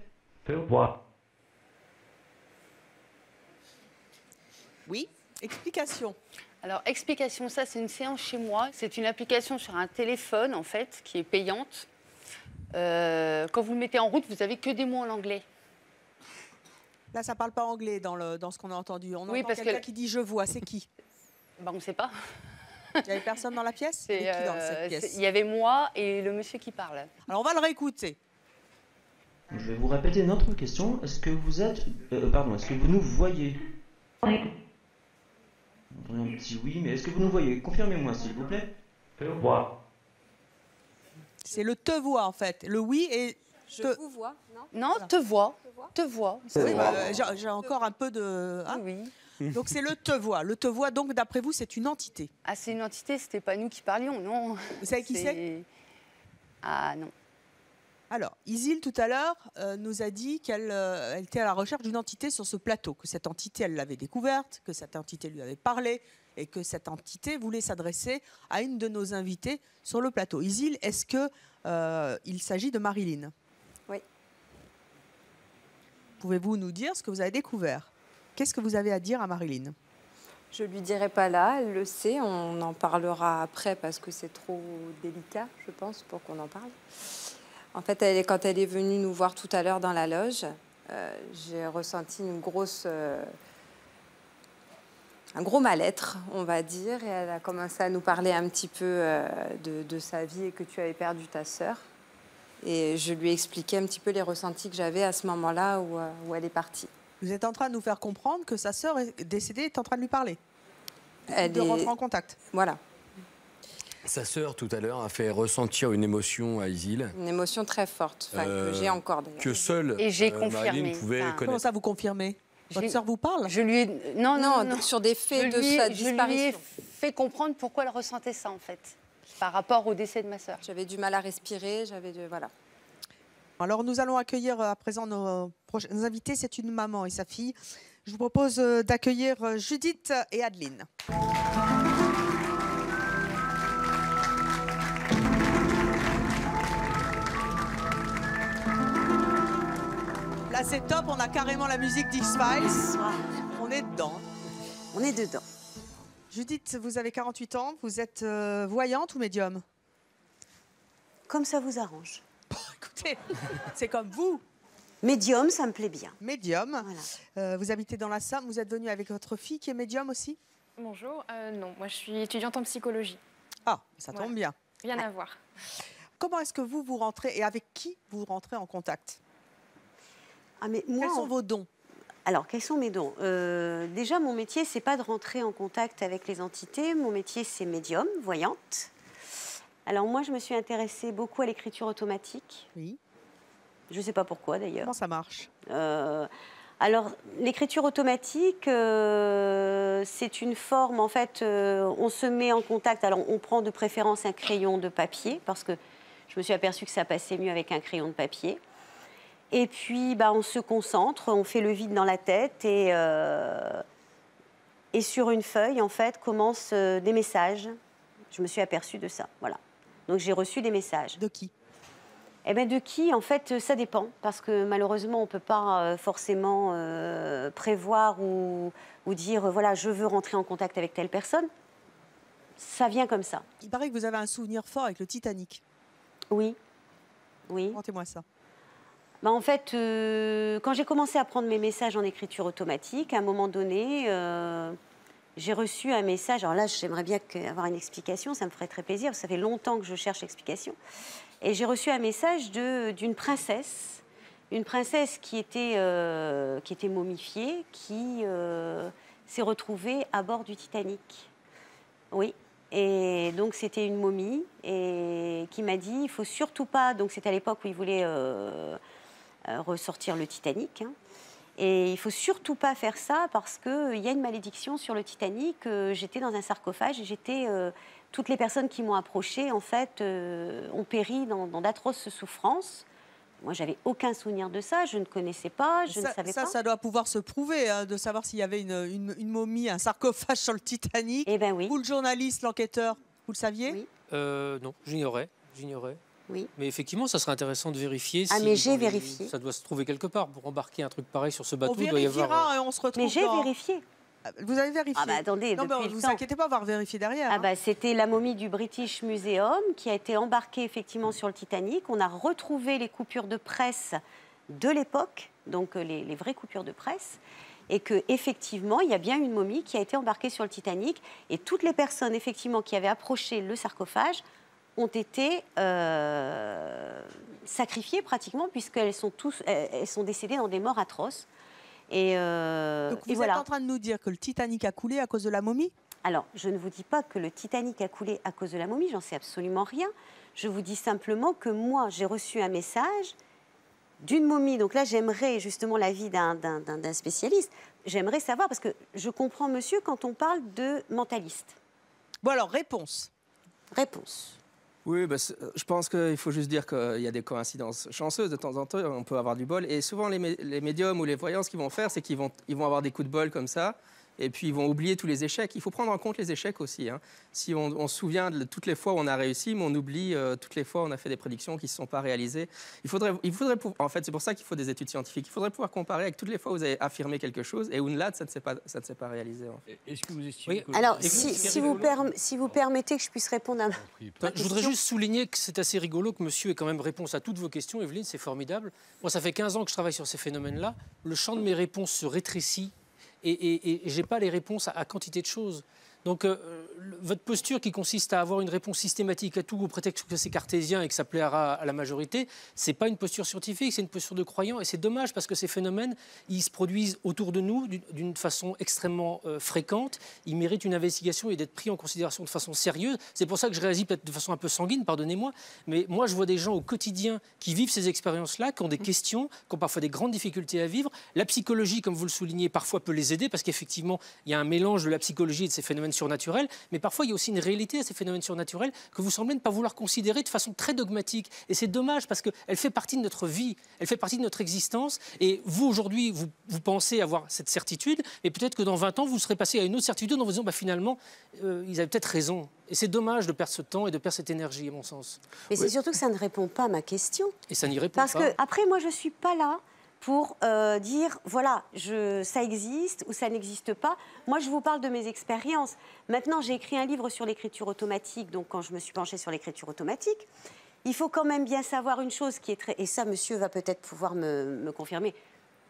Oui. Explication. Alors, explication, ça, c'est une séance chez moi. C'est une application sur un téléphone, en fait, qui est payante. Euh, quand vous le mettez en route, vous avez que des mots en anglais. Là, ça parle pas anglais dans, le, dans ce qu'on a entendu. On Oui, entend parce que- quelqu'un qui dit je vois. C'est qui? Bah, on ne sait pas. Il y avait personne dans la pièce? Il euh, Il y avait moi et le monsieur qui parle. Alors, on va le réécouter. Je vais vous répéter une autre question. Est-ce que vous êtes... euh, pardon, est-ce que vous nous voyez? Oui. Un petit oui, mais est-ce que vous nous voyez? Confirmez-moi, s'il vous plaît. C'est le te vois en fait. Le oui et Je te- vous vois, non Non, te vois. Te vois. Oui, bah, j'ai- encore un peu de. hein Oui. Donc c'est le te vois. Le te vois, donc d'après vous, c'est une entité. Ah, c'est une entité, c'était pas nous qui parlions, non. Vous savez qui c'est? Ah non. Alors, Isil, tout à l'heure, euh, nous a dit qu'elle euh, était à la recherche d'une entité sur ce plateau, que cette entité, elle l'avait découverte, que cette entité lui avait parlé et que cette entité voulait s'adresser à une de nos invités sur le plateau. Isil, est-ce que euh, s'agit de Marilyn? Oui. Pouvez-vous nous dire ce que vous avez découvert? Qu'est-ce que vous avez à dire à Marilyn? Je lui dirai pas là, elle le sait, on en parlera après parce que c'est trop délicat, je pense, pour qu'on en parle. En fait, elle, quand elle est venue nous voir tout à l'heure dans la loge, euh, j'ai ressenti une grosse, euh, un gros mal-être, on va dire, et elle a commencé à nous parler un petit peu euh, de, de sa vie et que tu avais perdu ta sœur. Et je lui ai expliqué un petit peu les ressentis que j'avais à ce moment-là où, euh, où elle est partie. Vous êtes en train de nous faire comprendre que sa sœur est décédée est en train de lui parler. Elle de est- rentrer en contact. Voilà, Sa sœur, tout à l'heure, a fait ressentir une émotion à Isil. une émotion très forte, enfin, euh, que j'ai encore d'ailleurs. Que seule Et j'ai euh, confirmé. Marilyn pouvait Enfin, Comment connaître. ça vous confirmez? Votre sœur vous parle? Je lui ai... Non, non, Non, non. sur des faits je de lui sa Je lui ai disparition. fait comprendre pourquoi elle ressentait ça, en fait, par rapport au décès de ma sœur. J'avais du mal à respirer, j'avais de voilà. Alors nous allons accueillir euh, à présent nos prochaines invités. C'est une maman et sa fille. Je vous propose euh, d'accueillir euh, Judith et Adeline. C'est top, on a carrément la musique d'X-Files. On est dedans. On est dedans. Judith, vous avez 48 ans, vous êtes euh, voyante ou médium? Comme ça vous arrange. Écoutez, c'est comme vous. Médium, ça me plaît bien. Médium. Euh, vous habitez dans la Somme, vous êtes venu avec votre fille qui est médium aussi? Bonjour, euh, non, moi je suis étudiante en psychologie. Ah, ça Voilà. tombe bien. Rien à voir. Comment est-ce que vous vous rentrez et avec qui vous rentrez en contact? Ah, mais moi, Quels sont vos dons? Alors, quels sont mes dons? Euh, Déjà, mon métier, c'est pas de rentrer en contact avec les entités. Mon métier, c'est médium, voyante. Alors, moi, je me suis intéressée beaucoup à l'écriture automatique. Oui. Je ne sais pas pourquoi, d'ailleurs. Comment ça marche? Euh, alors, l'écriture automatique, euh, c'est une forme, en fait, on se met en contact. Alors, on prend de préférence un crayon de papier, parce que je me suis aperçue que ça passait mieux avec un crayon de papier. Et puis, bah, on se concentre, on fait le vide dans la tête, et, euh, et sur une feuille, en fait, commencent euh, des messages. Je me suis aperçue de ça, voilà. Donc, j'ai reçu des messages. De qui? Eh ben de qui? En fait, ça dépend, parce que malheureusement, on ne peut pas euh, forcément euh, prévoir ou, ou dire, euh, voilà, je veux rentrer en contact avec telle personne. Ça vient comme ça. Il paraît que vous avez un souvenir fort avec le Titanic. Oui. Oui. Racontez-moi ça. Bah, en fait, euh, quand j'ai commencé à prendre mes messages en écriture automatique, à un moment donné, euh, j'ai reçu un message. Alors là, j'aimerais bien avoir une explication, ça me ferait très plaisir, ça fait longtemps que je cherche l'explication. Et j'ai reçu un message d'une princesse, une princesse qui était, euh, qui était momifiée, qui s'est retrouvée à bord du Titanic. Oui. Et donc c'était une momie et qui m'a dit il faut surtout pas. Donc c'était à l'époque où il voulait ressortir le Titanic. hein. Et il faut surtout pas faire ça parce qu'il y a une malédiction sur le Titanic. euh, j'étais dans un sarcophage et j'étais. euh, toutes les personnes qui m'ont approchée, en fait, euh, ont péri dans, dans d'atroces souffrances. Moi, j'avais aucun souvenir de ça. Je ne connaissais pas, je ça, ne savais ça, pas. ça doit pouvoir se prouver, hein, de savoir s'il y avait une, une- une momie, un sarcophage sur le Titanic. Eh ben oui. Ou le journaliste, l'enquêteur, vous le saviez? Euh, non, j'ignorais. J'ignorais. Oui. Mais effectivement, ça serait intéressant de vérifier. Ah, si mais j'ai vérifié. Ça doit se trouver quelque part. Pour embarquer un truc pareil sur ce bateau, On il doit y vérifiera avoir. euh, et on se retrouve Mais j'ai dans- vérifié. Vous avez vérifié Ah bah attendez, Non, vous temps. inquiétez pas, on va vérifier derrière. Ah hein. bah, C'était la momie du British Museum qui a été embarquée effectivement sur le Titanic. On a retrouvé les coupures de presse de l'époque, donc euh, les, les vraies coupures de presse, et que effectivement il y a bien une momie qui a été embarquée sur le Titanic, et toutes les personnes effectivement qui avaient approché le sarcophage ont été euh, sacrifiées pratiquement puisqu'elles sont tous, elles sont décédées dans des morts atroces. Et, euh, Donc et vous voilà. êtes en train de nous dire que le Titanic a coulé à cause de la momie? Alors, je ne vous dis pas que le Titanic a coulé à cause de la momie, j'en sais absolument rien. Je vous dis simplement que moi, j'ai reçu un message d'une momie. Donc là, j'aimerais justement l'avis d'un spécialiste. J'aimerais savoir, parce que je comprends, monsieur, quand on parle de mentaliste. Bon, alors, réponse. Réponse. Oui, bah, c'est- je pense qu'il faut juste dire qu'il y a des coïncidences chanceuses de temps en temps, on peut avoir du bol. Et souvent, les, mé- les médiums ou les voyants, ce qu'ils vont faire, c'est qu'ils vont, ils vont avoir des coups de bol comme ça, et puis ils vont oublier tous les échecs. Il faut prendre en compte les échecs aussi. hein. Si on, on se souvient de toutes les fois où on a réussi, mais on oublie euh, toutes les fois où on a fait des prédictions qui ne se sont pas réalisées. Il faudrait, il faudrait pou- en fait, c'est pour ça qu'il faut des études scientifiques. Il faudrait pouvoir comparer avec toutes les fois où vous avez affirmé quelque chose, et où là, ça ne s'est pas, ça ne s'est pas réalisé. en fait. Est-ce que vous estimez Alors, si, si vous perm- si vous permettez que je puisse répondre à ma, Je voudrais juste souligner que c'est assez rigolo que monsieur ait quand même réponse à toutes vos questions, Evelyne, c'est formidable. Moi, ça fait 15 ans que je travaille sur ces phénomènes-là. Le champ de mes réponses se rétrécit et, et, et j'ai pas les réponses à quantité de choses. Donc, euh, votre posture qui consiste à avoir une réponse systématique à tout au prétexte que c'est cartésien et que ça plaira à la majorité, c'est pas une posture scientifique, c'est une posture de croyant. Et c'est dommage parce que ces phénomènes, ils se produisent autour de nous d'une- d'une façon extrêmement euh, fréquente. Ils méritent une investigation et d'être pris en considération de façon sérieuse. C'est pour ça que je réagis peut-être de façon un peu sanguine, pardonnez-moi. Mais moi, je vois des gens au quotidien qui vivent ces expériences-là, qui ont des questions, qui ont parfois des grandes difficultés à vivre. La psychologie, comme vous le soulignez, parfois peut les aider parce qu'effectivement, il y a un mélange de la psychologie et de ces phénomènes surnaturels. Mais parfois, il y a aussi une réalité à ces phénomènes surnaturels que vous semblez ne pas vouloir considérer de façon très dogmatique. Et c'est dommage parce qu'elle fait partie de notre vie, elle fait partie de notre existence. Et vous, aujourd'hui, vous, vous pensez avoir cette certitude, et peut-être que dans 20 ans, vous serez passé à une autre certitude en vous disant, bah, finalement, euh, ils avaient peut-être raison. Et c'est dommage de perdre ce temps et de perdre cette énergie, à mon sens. Mais c'est surtout que ça ne répond pas à ma question. Et ça n'y répond Parce pas. que, après, moi, je ne suis pas là pour euh, dire, voilà, je, ça existe ou ça n'existe pas. Moi, je vous parle de mes expériences. Maintenant, j'ai écrit un livre sur l'écriture automatique, donc quand je me suis penchée sur l'écriture automatique, il faut quand même bien savoir une chose qui est très... Et ça, monsieur va peut-être pouvoir me, me confirmer.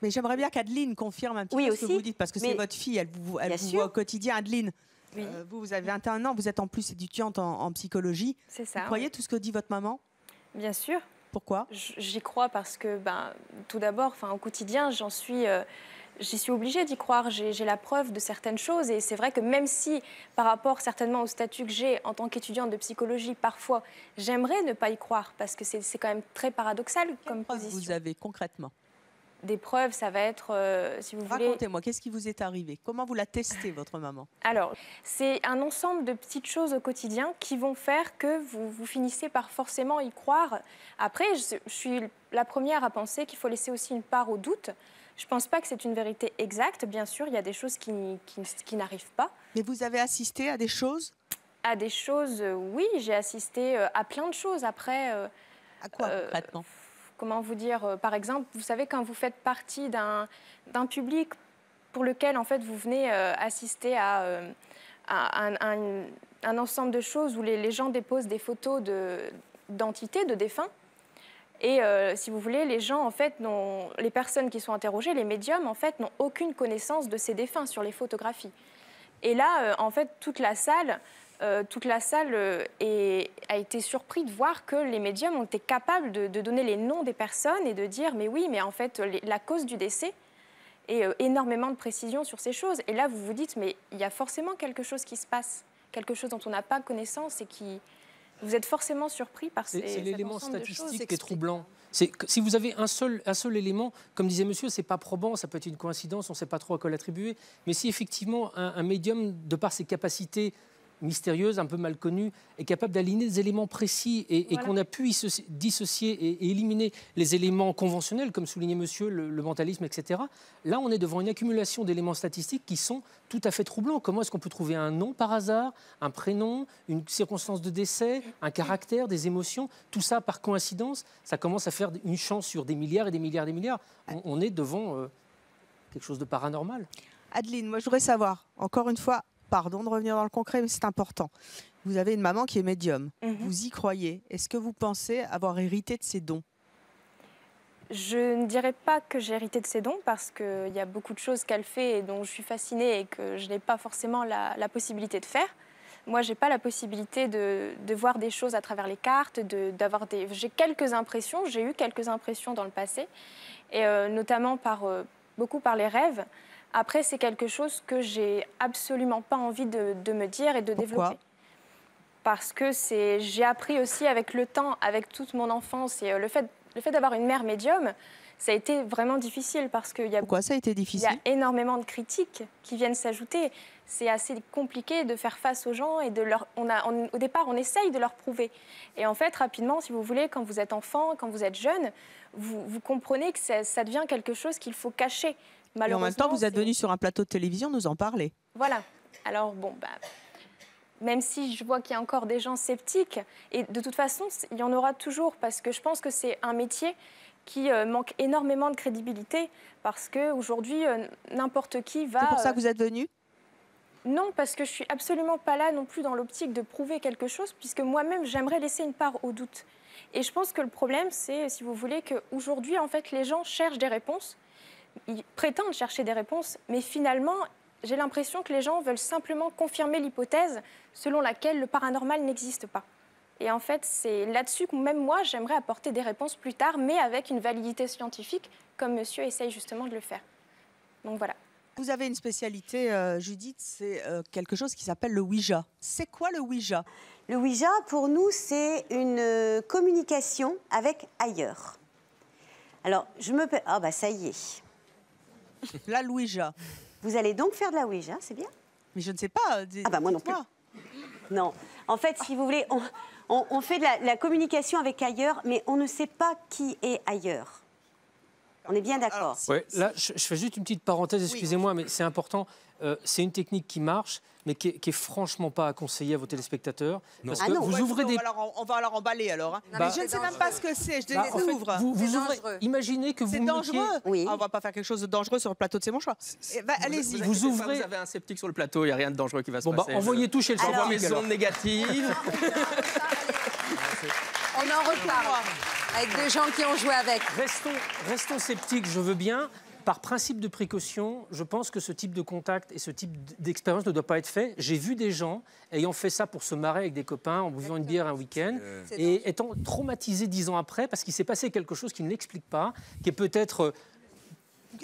Mais j'aimerais bien qu'Adeline confirme un petit Oui, peu ce que vous dites, parce que c'est votre fille, elle vous, elle vous voit au quotidien. Adeline, euh, vous, vous avez 21 ans, vous êtes en plus étudiante en, en psychologie. C'est ça, Vous croyez oui. tout ce que dit votre maman? Bien sûr. Pourquoi? J'y crois parce que, ben, tout d'abord, enfin, au quotidien, j'en suis, euh, j'y suis obligée d'y croire. J'ai la preuve de certaines choses. Et c'est vrai que même si, par rapport certainement au statut que j'ai en tant qu'étudiante de psychologie, parfois, j'aimerais ne pas y croire parce que c'est quand même très paradoxal comme position. Vous avez concrètement? Des preuves, ça va être, euh, si vous voulez. Racontez-moi, qu'est-ce qui vous est arrivé? Comment vous la testez, votre maman? Alors, c'est un ensemble de petites choses au quotidien qui vont faire que vous, vous finissez par forcément y croire. Après, je, je suis la première à penser qu'il faut laisser aussi une part au doute. Je ne pense pas que c'est une vérité exacte. Bien sûr, il y a des choses qui, qui- qui n'arrivent pas. Mais vous avez assisté à des choses? À des choses, euh, oui, j'ai assisté euh, à plein de choses. Après. à quoi concrètement? Comment vous dire euh, Par exemple, vous savez, quand vous faites partie d'un public pour lequel, en fait, vous venez euh, assister à, euh, un, un- ensemble de choses où les, gens déposent des photos de- d'entités, de défunts. Et si vous voulez, les gens, en fait, les personnes qui sont interrogées, les médiums, en fait, n'ont aucune connaissance de ces défunts sur les photographies. Et là, en fait, toute la salle, euh, toute la salle euh, a été surpris de voir que les médiums ont été capables de, de donner les noms des personnes et de dire, mais oui, mais en fait, les- la cause du décès et euh, énormément de précision sur ces choses. Et là, vous vous dites, mais il y a forcément quelque chose qui se passe, quelque chose dont on n'a pas connaissance et qui... Vous êtes forcément surpris par ces, C'est l'élément statistique qui est troublant. Que si vous avez un seul, un seul élément, comme disait monsieur, c'est pas probant, ça peut être une coïncidence, on ne sait pas trop à quoi l'attribuer. Mais si effectivement un, un médium, de par ses capacités mystérieuses, un peu mal connues, est capable d'aligner des éléments précis et, et Voilà. qu'on a pu issoci- dissocier et, et éliminer les éléments conventionnels, comme soulignait monsieur, le, le mentalisme, etc., là on est devant une accumulation d'éléments statistiques qui sont tout à fait troublants. Comment est-ce qu'on peut trouver un nom par hasard, un prénom, une circonstance de décès, un caractère, des émotions, tout ça par coïncidence, ça commence à faire une chance sur des milliards et des milliards et des milliards. On, on est devant euh, quelque chose de paranormal. Adeline, moi je voudrais savoir, encore une fois, pardon de revenir dans le concret, mais c'est important. Vous avez une maman qui est médium. Mhm. Vous y croyez. Est-ce que vous pensez avoir hérité de ses dons? Je ne dirais pas que j'ai hérité de ses dons parce qu'il y a beaucoup de choses qu'elle fait et dont je suis fascinée et que je n'ai pas forcément la, la possibilité de faire. Moi, je n'ai pas la possibilité de, de voir des choses à travers les cartes, de- d'avoir des. J'ai quelques impressions, j'ai eu quelques impressions dans le passé, et euh, notamment par, euh, beaucoup par les rêves. Après, c'est quelque chose que j'ai absolument pas envie de, de me dire et de développer parce que c'est j'ai appris aussi avec le temps, avec toute mon enfance et euh, le fait, le fait d'avoir une mère médium, ça a été vraiment difficile parce qu'il y a Pourquoi ça a été il y difficile? a énormément de critiques qui viennent s'ajouter. C'est assez compliqué de faire face aux gens et de leur. On a, on- au départ, on essaye de leur prouver. Et en fait, rapidement, si vous voulez, quand vous êtes enfant, quand vous êtes jeune, vous, vous comprenez que ça, ça devient quelque chose qu'il faut cacher. Et en Malheureusement, même temps, vous êtes venu sur un plateau de télévision nous en parler. voilà. Alors, bon, bah, même si je vois qu'il y a encore des gens sceptiques, et de toute façon, il y en aura toujours, parce que je pense que c'est un métier qui euh, manque énormément de crédibilité, parce qu'aujourd'hui, n'importe qui va... C'est pour ça euh, que vous êtes venu non, parce que je suis absolument pas là non plus dans l'optique de prouver quelque chose, puisque moi-même j'aimerais laisser une part au doute. Et je pense que le problème, c'est, si vous voulez, qu'aujourd'hui, en fait, les gens cherchent des réponses, ils prétendent chercher des réponses, mais finalement, j'ai l'impression que les gens veulent simplement confirmer l'hypothèse selon laquelle le paranormal n'existe pas. Et en fait, c'est là-dessus que même moi, j'aimerais apporter des réponses plus tard, mais avec une validité scientifique, comme monsieur essaye justement de le faire. Donc voilà. Vous avez une spécialité, euh, Judith, c'est euh, quelque chose qui s'appelle le Ouija. C'est quoi le Ouija? Le Ouija, pour nous, c'est une euh, communication avec ailleurs. Alors, je me... Ah bah ça y est. La Ouija. Vous allez donc faire de la Ouija, c'est bien Mais je ne sais pas. Ah bah moi non plus. Non. En fait, si vous voulez, on, on- on fait de la, la communication avec ailleurs, mais on ne sait pas qui est ailleurs. On est bien d'accord. Ouais, là, je, je fais juste une petite parenthèse, excusez-moi, mais c'est important. Euh, c'est une technique qui marche, mais qui est, qui est franchement pas à conseiller à vos téléspectateurs. Parce Ah que non. vous Ouais, ouvrez on des. va leur- on va leur emballer alors. hein. Bah- mais je ne sais même pas ce que c'est. Je Bah, en fait, découvre. vous- vous ouvrez- imaginez que vous C'est mettiez- dangereux. Oui. On va pas faire quelque chose de dangereux sur le plateau de C'est mon choix. Eh ben, Allez-y. Vous, inquiétez pas, vous avez un sceptique sur le plateau, il n'y a rien de dangereux qui va se Bon, bah, passer. envoyez Je- tout chez le sceptique, mes alors. ondes négatives. On en reparle avec des gens qui ont joué avec. Restons, restons sceptiques, je veux bien. Par principe de précaution, je pense que ce type de contact et ce type d'expérience ne doit pas être fait. J'ai vu des gens ayant fait ça pour se marrer avec des copains en buvant une bière un week-end C'est et étant traumatisés dix ans après parce qu'il s'est passé quelque chose qui ne l'explique pas, qui est peut-être euh,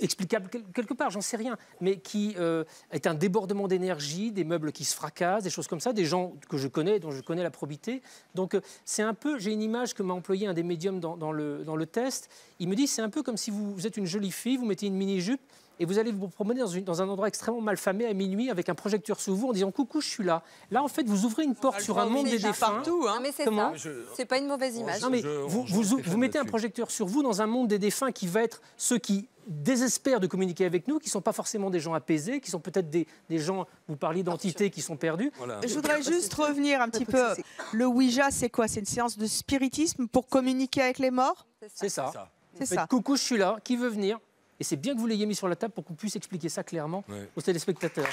explicable quel- quelque part, j'en sais rien, mais qui euh, est un débordement d'énergie, des meubles qui se fracassent, des choses comme ça, des gens que je connais, dont je connais la probité. Donc euh, c'est un peu, j'ai une image que m'a employé un des médiums dans, dans le, dans le test. Il me dit c'est un peu comme si vous, vous êtes une jolie fille, vous mettez une mini-jupe et vous allez vous promener dans, une- dans un endroit extrêmement mal famé à minuit avec un projecteur sous vous en disant coucou, je suis là. Là, en fait, vous ouvrez une porte sur un monde des défunts. Non, mais c'est Comment ça. C'est pas une mauvaise image. Non, mais vous, vous, vous mettez un projecteur sur vous dans un monde des défunts qui va être ceux qui désespèrent de communiquer avec nous, qui ne sont pas forcément des gens apaisés, qui sont peut-être des, des gens, vous parliez d'entités qui sont perdus. Je voudrais juste revenir un petit peu. Le Ouija, c'est quoi? C'est une séance de spiritisme pour communiquer avec les morts? C'est ça. C'est ça. coucou, je suis là, qui veut venir? Et c'est bien que vous l'ayez mis sur la table pour qu'on puisse expliquer ça clairement aux téléspectateurs.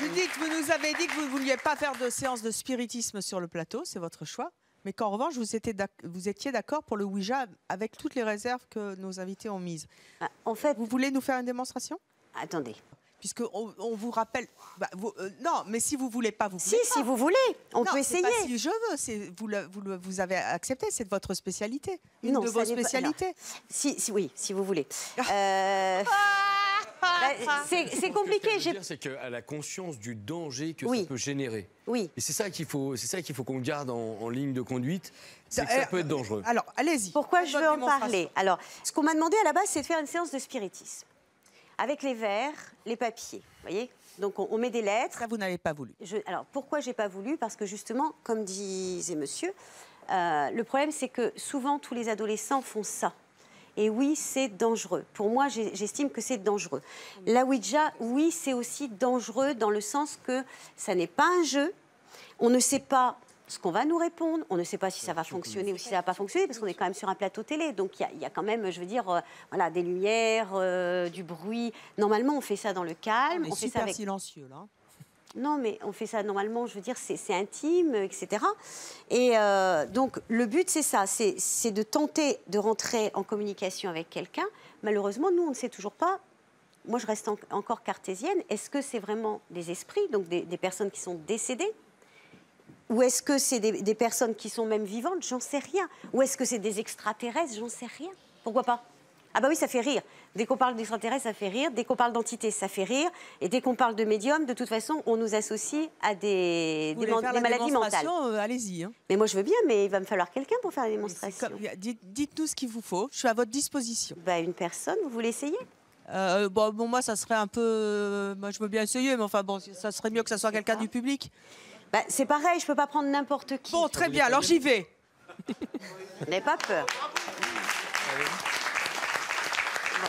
Vous dites, vous nous avez dit que vous ne vouliez pas faire de séance de spiritisme sur le plateau, c'est votre choix. Mais qu'en revanche, vous étiez d'ac- vous étiez d'accord pour le Ouija avec toutes les réserves que nos invités ont mises. en fait, vous voulez nous faire une démonstration? Attendez. Puisque on, on vous rappelle, bah, vous- euh, non, mais si vous voulez pas, vous Si, voulez si pas. vous voulez, on Non, peut pas essayer. si je veux, vous, le- vous, le- vous avez accepté, c'est de votre spécialité, une Non, de ça vos n'est pas- spécialités. si, si, oui, si vous voulez. Euh, bah, c'est compliqué. Ce que c'est qu'elle a conscience du danger que Oui. ça peut générer. Oui. Et c'est ça qu'il faut, c'est ça qu'il faut qu'on garde en, en ligne de conduite, c'est que Euh, ça peut être dangereux. Alors, allez-y. Pourquoi je veux en parler? Alors, ce qu'on m'a demandé à la base, c'est de faire une séance de spiritisme. Avec les verres, les papiers. Vous voyez Donc, on, on met des lettres. Ça, vous n'avez pas voulu. Je- alors, pourquoi j'ai pas voulu? Parce que justement, comme disait monsieur, euh, le problème, c'est que souvent, tous les adolescents font ça. Et oui, c'est dangereux. Pour moi, j'estime que c'est dangereux. La Ouija, oui, c'est aussi dangereux dans le sens que ça n'est pas un jeu. On ne sait pas ce qu'on va nous répondre. On ne sait pas si ça va fonctionner ou si ça va pas fonctionner, parce qu'on est quand même sur un plateau télé. Donc il y a- il y, a quand même, je veux dire, euh, voilà, des lumières, euh, du bruit. Normalement, on fait ça dans le calme. On est fait ça super avec silencieux là. non, mais on fait ça normalement, je veux dire, c'est intime, etc. Et euh, donc, le but, c'est ça, c'est c'est de tenter de rentrer en communication avec quelqu'un. Malheureusement, nous, on ne sait toujours pas. Moi, je reste en- encore cartésienne. Est-ce que c'est vraiment des esprits, donc des, des personnes qui sont décédées? Ou est-ce que c'est des, des personnes qui sont même vivantes? J'en sais rien. Ou est-ce que c'est des extraterrestres? J'en sais rien. Pourquoi pas? Ah bah oui, ça fait rire. Dès qu'on parle d'extraterrestres, ça fait rire. Dès qu'on parle d'entité, ça fait rire. Et dès qu'on parle de médium, de toute façon, on nous associe à des, Vous des, man- faire des la maladies mentales. euh, Allez-y. hein. Mais moi, je veux bien, mais il va me falloir quelqu'un pour faire la démonstration. Comme- dites- Dites-nous ce qu'il vous faut. Je suis à votre disposition. Bah, une personne, vous voulez essayer? Euh, bon, bon, moi, ça serait un peu. euh, moi, je veux bien essayer, mais enfin, bon, ça serait mieux que ça soit quelqu'un du public. Bah, C'est pareil, je peux pas prendre n'importe qui. Bon, très bien, alors j'y vais. N'ayez pas peur. Bon.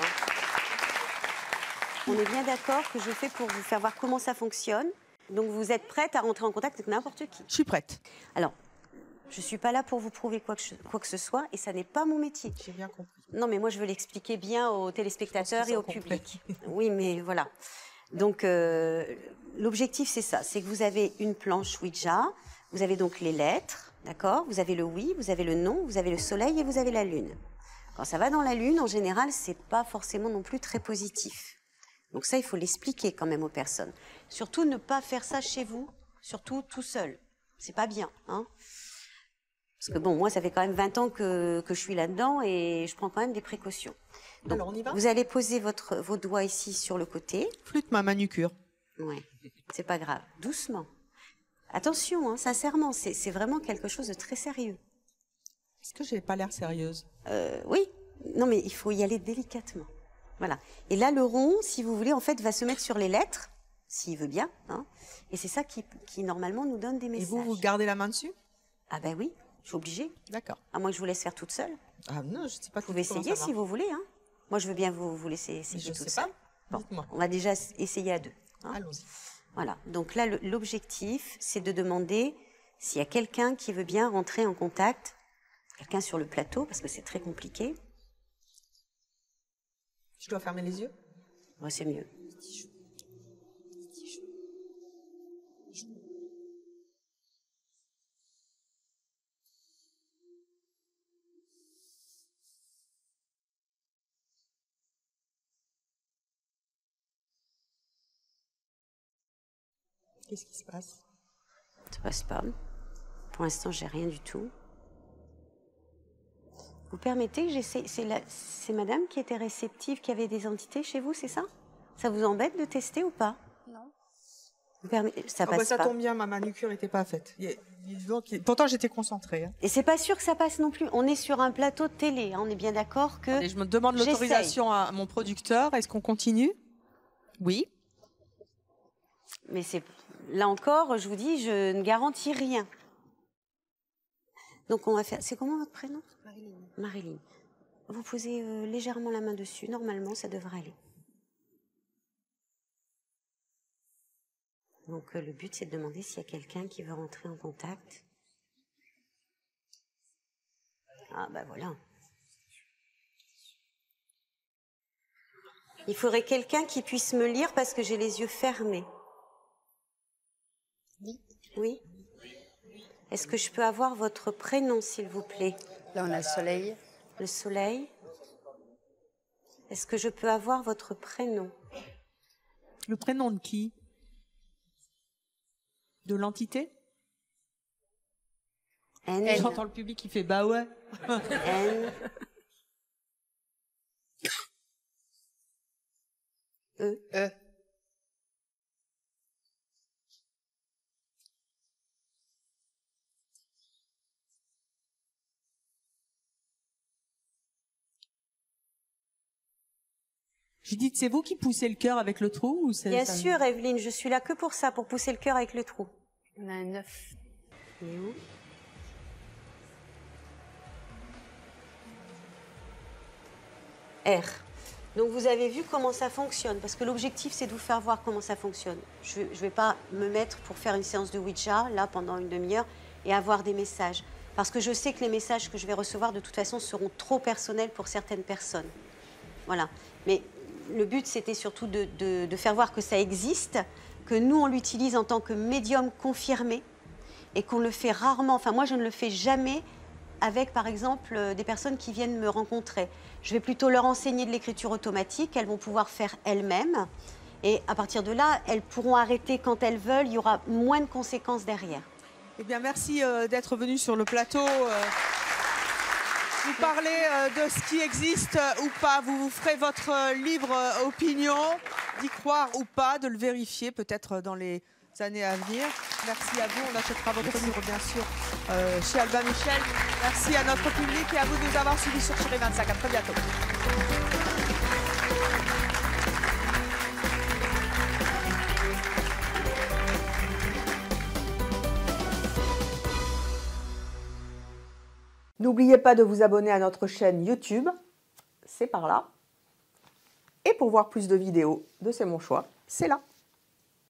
On est bien d'accord que je fais pour vous faire voir comment ça fonctionne. Donc vous êtes prête à rentrer en contact avec n'importe qui? Je suis prête. Alors, je suis pas là pour vous prouver quoi que, je- quoi que ce soit et ça n'est pas mon métier. J'ai bien compris. Non, mais moi je veux l'expliquer bien aux téléspectateurs et au compris. public. Oui, mais voilà. Donc euh, l'objectif c'est ça, c'est que vous avez une planche Ouija, vous avez donc les lettres, d'accord Vous avez le oui, vous avez le non, vous avez le soleil et vous avez la lune. Quand ça va dans la lune, en général, c'est pas forcément non plus très positif. Donc ça, il faut l'expliquer quand même aux personnes. Surtout ne pas faire ça chez vous, surtout tout seul. C'est pas bien, hein Parce que bon, moi, ça fait quand même 20 ans que, que je suis là-dedans et je prends quand même des précautions. Donc, Alors, on y va? Vous allez poser votre, vos doigts ici sur le côté. Flûte ma manucure. Ouais, c'est pas grave. Doucement. Attention, hein, sincèrement, c'est vraiment quelque chose de très sérieux. Est-ce que j'ai pas l'air sérieuse? Euh, oui. Non, mais il faut y aller délicatement. Voilà. Et là, le rond, si vous voulez, en fait, va se mettre sur les lettres, s'il veut bien. hein. Et c'est ça qui, qui, normalement, nous donne des Et messages. vous, vous gardez la main dessus? Ah ben oui, je suis obligée. D'accord. À moins que je vous laisse faire toute seule. Ah non, je sais pas. Vous pouvez essayer si vous voulez. Hein. Moi, je veux bien vous, vous laisser essayer Je toute sais seule. pas. Bon, on va déjà essayer à deux. Hein. Allons-y. Voilà. Donc là, l'objectif, c'est de demander s'il y a quelqu'un qui veut bien rentrer en contact, quelqu'un sur le plateau, parce que c'est très compliqué. Je dois fermer les yeux? Moi, c'est mieux. Qu'est-ce qui se passe? Ça passe pas. Pour l'instant, j'ai rien du tout. Vous permettez que j'essaie C'est madame qui était réceptive, qui avait des entités chez vous, c'est ça? Ça vous embête de tester ou pas? Non. Vous permettez- Ça Ah bah, passe ça pas. tombe bien, ma manucure n'était pas faite. Pourtant, j'étais concentrée. hein. Et c'est pas sûr que ça passe non plus. On est sur un plateau de télé, hein, on est bien d'accord que. Je me demande l'autorisation à mon producteur. Est-ce qu'on continue? Oui. Mais c'est là encore, je vous dis, je ne garantis rien. Donc on va faire. C'est comment votre prénom? Marilyn. Marilyn. Vous posez euh, légèrement la main dessus. Normalement, ça devrait aller. Donc euh, le but, c'est de demander s'il y a quelqu'un qui veut rentrer en contact. Ah bah voilà. Il faudrait quelqu'un qui puisse me lire parce que j'ai les yeux fermés. Oui. Est-ce que je peux avoir votre prénom, s'il vous plaît? Là, on a le soleil. Le soleil. Est-ce que je peux avoir votre prénom? Le prénom de qui? De l'entité? N. J'entends le public qui fait bah ouais. N. E. E. Je dis, c'est vous qui poussez le cœur avec le trou ou c'est Bien ça- sûr, Evelyne, je suis là que pour ça, pour pousser le cœur avec le trou. On a un 9. Il est où? R. Donc vous avez vu comment ça fonctionne, parce que l'objectif c'est de vous faire voir comment ça fonctionne. Je ne vais pas me mettre pour faire une séance de Ouija, là, pendant une demi-heure, et avoir des messages. Parce que je sais que les messages que je vais recevoir, de toute façon, seront trop personnels pour certaines personnes. Voilà. Mais le but, c'était surtout de, faire voir que ça existe, que nous, on l'utilise en tant que médium confirmé, et qu'on le fait rarement. Enfin, moi, je ne le fais jamais avec, par exemple, euh, des personnes qui viennent me rencontrer. Je vais plutôt leur enseigner de l'écriture automatique, elles vont pouvoir faire elles-mêmes. Et à partir de là, elles pourront arrêter quand elles veulent, il y aura moins de conséquences derrière. Eh bien, merci euh, d'être venu sur le plateau. euh, vous parlez euh, de ce qui existe euh, ou pas. Vous vous ferez votre euh, libre opinion, d'y croire ou pas, de le vérifier peut-être dans les années à venir. Merci à vous. On achètera votre livre, bien sûr, euh, chez Albin Michel. Merci à notre public et à vous de nous avoir suivis sur Chérie 25. À très bientôt. N'oubliez pas de vous abonner à notre chaîne YouTube, c'est par là. Et pour voir plus de vidéos de C'est mon choix, c'est là.